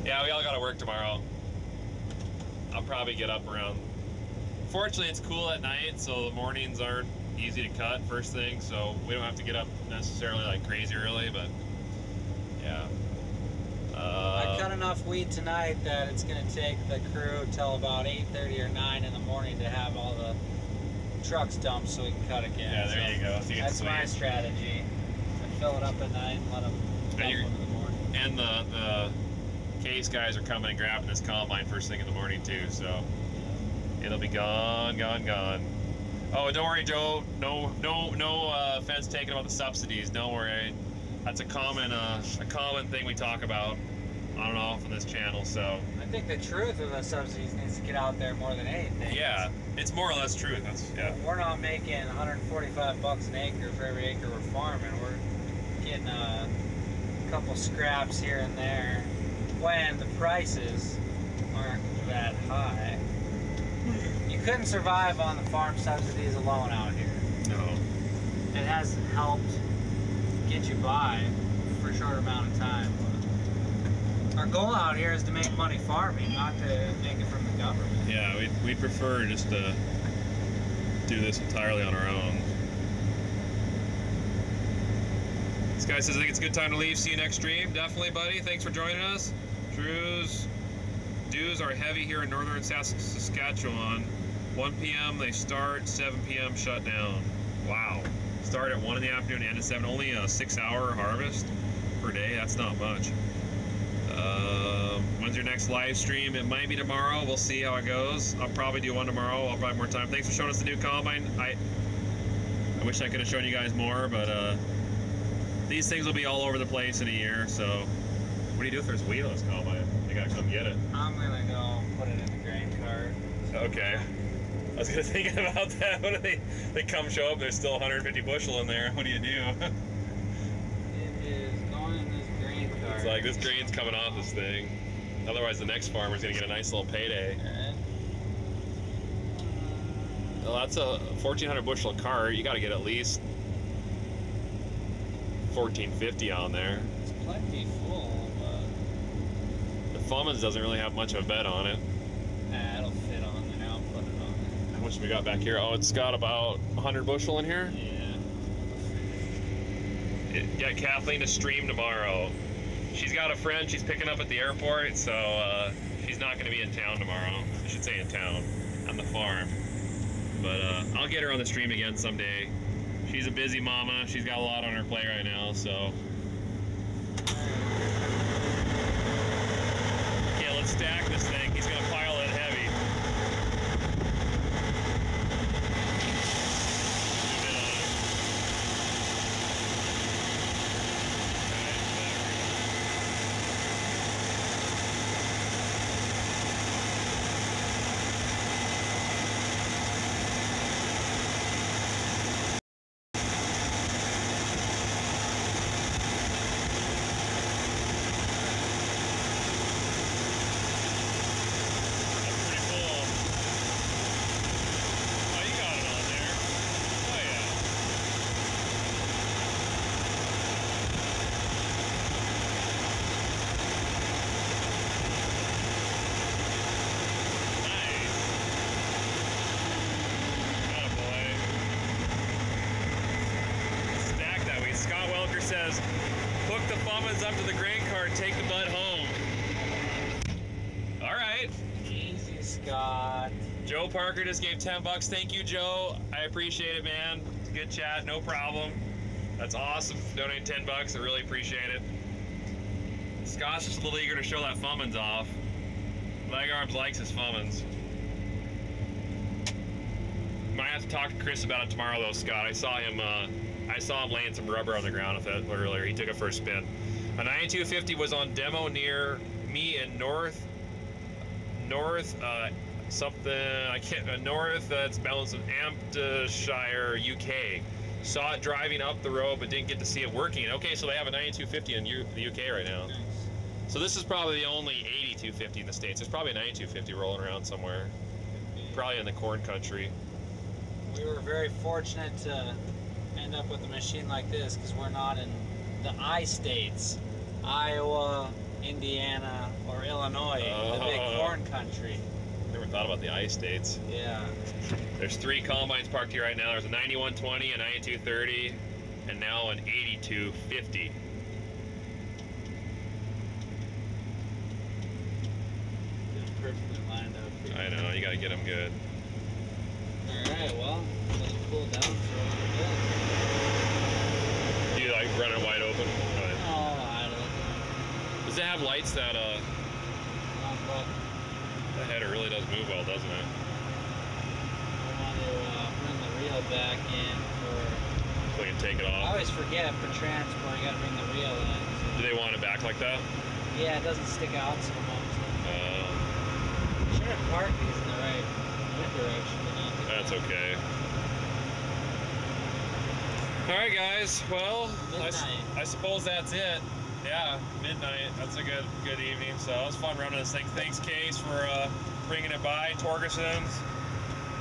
Yeah, we all gotta work tomorrow. I'll probably get up around. Fortunately, it's cool at night, so the mornings aren't easy to cut first thing, so we don't have to get up necessarily like crazy early, but yeah. I cut Uh, enough weed tonight that it's gonna take the crew till about 8:30 or 9 in the morning to have all the trucks dumped so we can cut again. yeah, there So you go. So you That's my strategy. I fill it up at night and let them dump them in the morning. And the, the case guys are coming and grabbing this combine first thing in the morning too, so it'll be gone, gone, gone. Oh, don't worry, Joe. No, no, no uh, offense taken about the subsidies. Don't worry. That's a common, uh, a common thing we talk about on and off on this channel. So I think the truth of the subsidies needs to get out there more than anything. yeah, it's more or less truth. That's yeah. We're not making 145 bucks an acre for every acre we're farming. We're getting a couple scraps here and there when the prices aren't that high. You couldn't survive on the farm subsidies alone out here. No. It has helped get you by for a short amount of time. Our goal out here is to make money farming, not to make it from the government. Yeah, we'd, we'd prefer just to do this entirely on our own. This guy says, I think it's a good time to leave. See you next stream. Definitely, buddy. Thanks for joining us. Drews, dues are heavy here in northern Saskatchewan. 1 p.m. they start, 7 p.m. shut down. Wow. Start at 1 in the afternoon, end at 7. Only a six hour harvest per day. That's not much. Um, when's your next live stream? It might be tomorrow. We'll see how it goes. I'll probably do one tomorrow. I'll probably have more time. Thanks for showing us the new combine. I I wish I could have shown you guys more, but uh, these things will be all over the place in a year. So, what do you do if there's weed on this combine? You gotta come get it. I'm gonna go put it in the grain cart. Okay. I was gonna think about that. What do they? They come show up. There's still 150 bushel in there. What do you do? It is going in this grain cart. it's like this grain's coming off this thing. Otherwise, the next farmer's gonna get a nice little payday. Well, that's a 1400 bushel cart. You got to get at least 1450 on there. It's plenty full, but doesn't really have much of a bed on it. ah, it'll fit on there. I'll put it on How much we got back here? Oh, it's got about 100 bushel in here. there. Yeah. It, yeah, Kathleen to stream tomorrow. She's got a friend she's picking up at the airport, so uh, she's not going to be in town tomorrow. I should say in town, on the farm. But uh, I'll get her on the stream again someday. She's a busy mama. She's got a lot on her plate right now, so. Stack this thing. He's gonna pile it heavy. Zoom in on it. Alright, back. That's pretty cool. Oh, you got it on there. Oh, yeah. Nice. Attaboy. Stack that way. Scott Welker says, up to the grain cart, take the bud home. All right. Easy, Scott. Joe Parker just gave 10 bucks. Thank you, Joe. I appreciate it, man. It's a good chat. No problem. That's awesome. Donate 10 bucks. I really appreciate it. Scott's just a little eager to show that Fummins off. Leg Arms likes his Fummins. Might have to talk to Chris about it tomorrow, though, Scott. I saw him. Uh, I saw him laying some rubber on the ground with it earlier. He took a spin. A 9250 was on demo near me in North north, uh, something I can't. Uh, north, uh, it's balanced Hampshire, UK. Saw it driving up the road, but didn't get to see it working. Okay, so they have a 9250 in U- the UK right now. So this is probably the only 8250 in the states. There's probably a 9250 rolling around somewhere, probably in the corn country. We were very fortunate to end up with a machine like this because we're not in the I states, Iowa, Indiana, or Illinois, the big Oh. corn country. Never thought about the I states. Yeah. There's three combines parked here right now. There's a 9120, a 9230, and now an 8250. Perfectly lined up. here. I know, you gotta get them good. Alright, well, let it cool down for a little bit. You like run it wide open? Go ahead. Oh, I don't It have lights that uh the header really does move well, doesn't it? I want to uh, bring the reel back in for. So you can take it off. I always forget for transport, I gotta bring the reel in. Do they want it back like that? Yeah, it doesn't stick out so much. Uh, Should have parked these in the right direction, that's okay. All right, guys. Well, I. I suppose that's it. Yeah, midnight. That's a good good evening. So it was fun running this thing. Thanks, Case, for uh, bringing it by. Torgerson's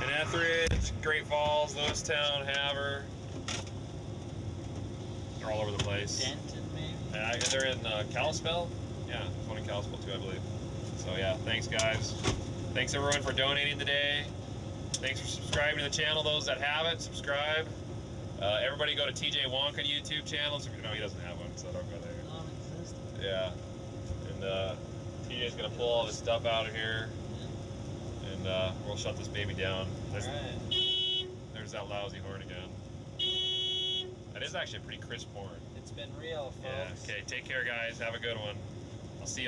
and Etheridge, Great Falls, Lewistown, Havre. They're all over the place. Denton, maybe? Uh, they're in uh, Kalispell. Yeah, there's one in Kalispell too, I believe. So yeah, thanks guys. Thanks everyone for donating today. Thanks for subscribing to the channel. Those that haven't, subscribe. Uh, everybody go to TJ Wonka YouTube channel. No, he doesn't have one, so don't go there. Yeah. And uh, TJ's gonna pull all this stuff out of here, and uh, we'll shut this baby down. There's, there's that lousy horn again. That is actually a pretty crisp horn. It's been real, folks. Yeah. Okay. Take care, guys. Have a good one. I'll see y'all.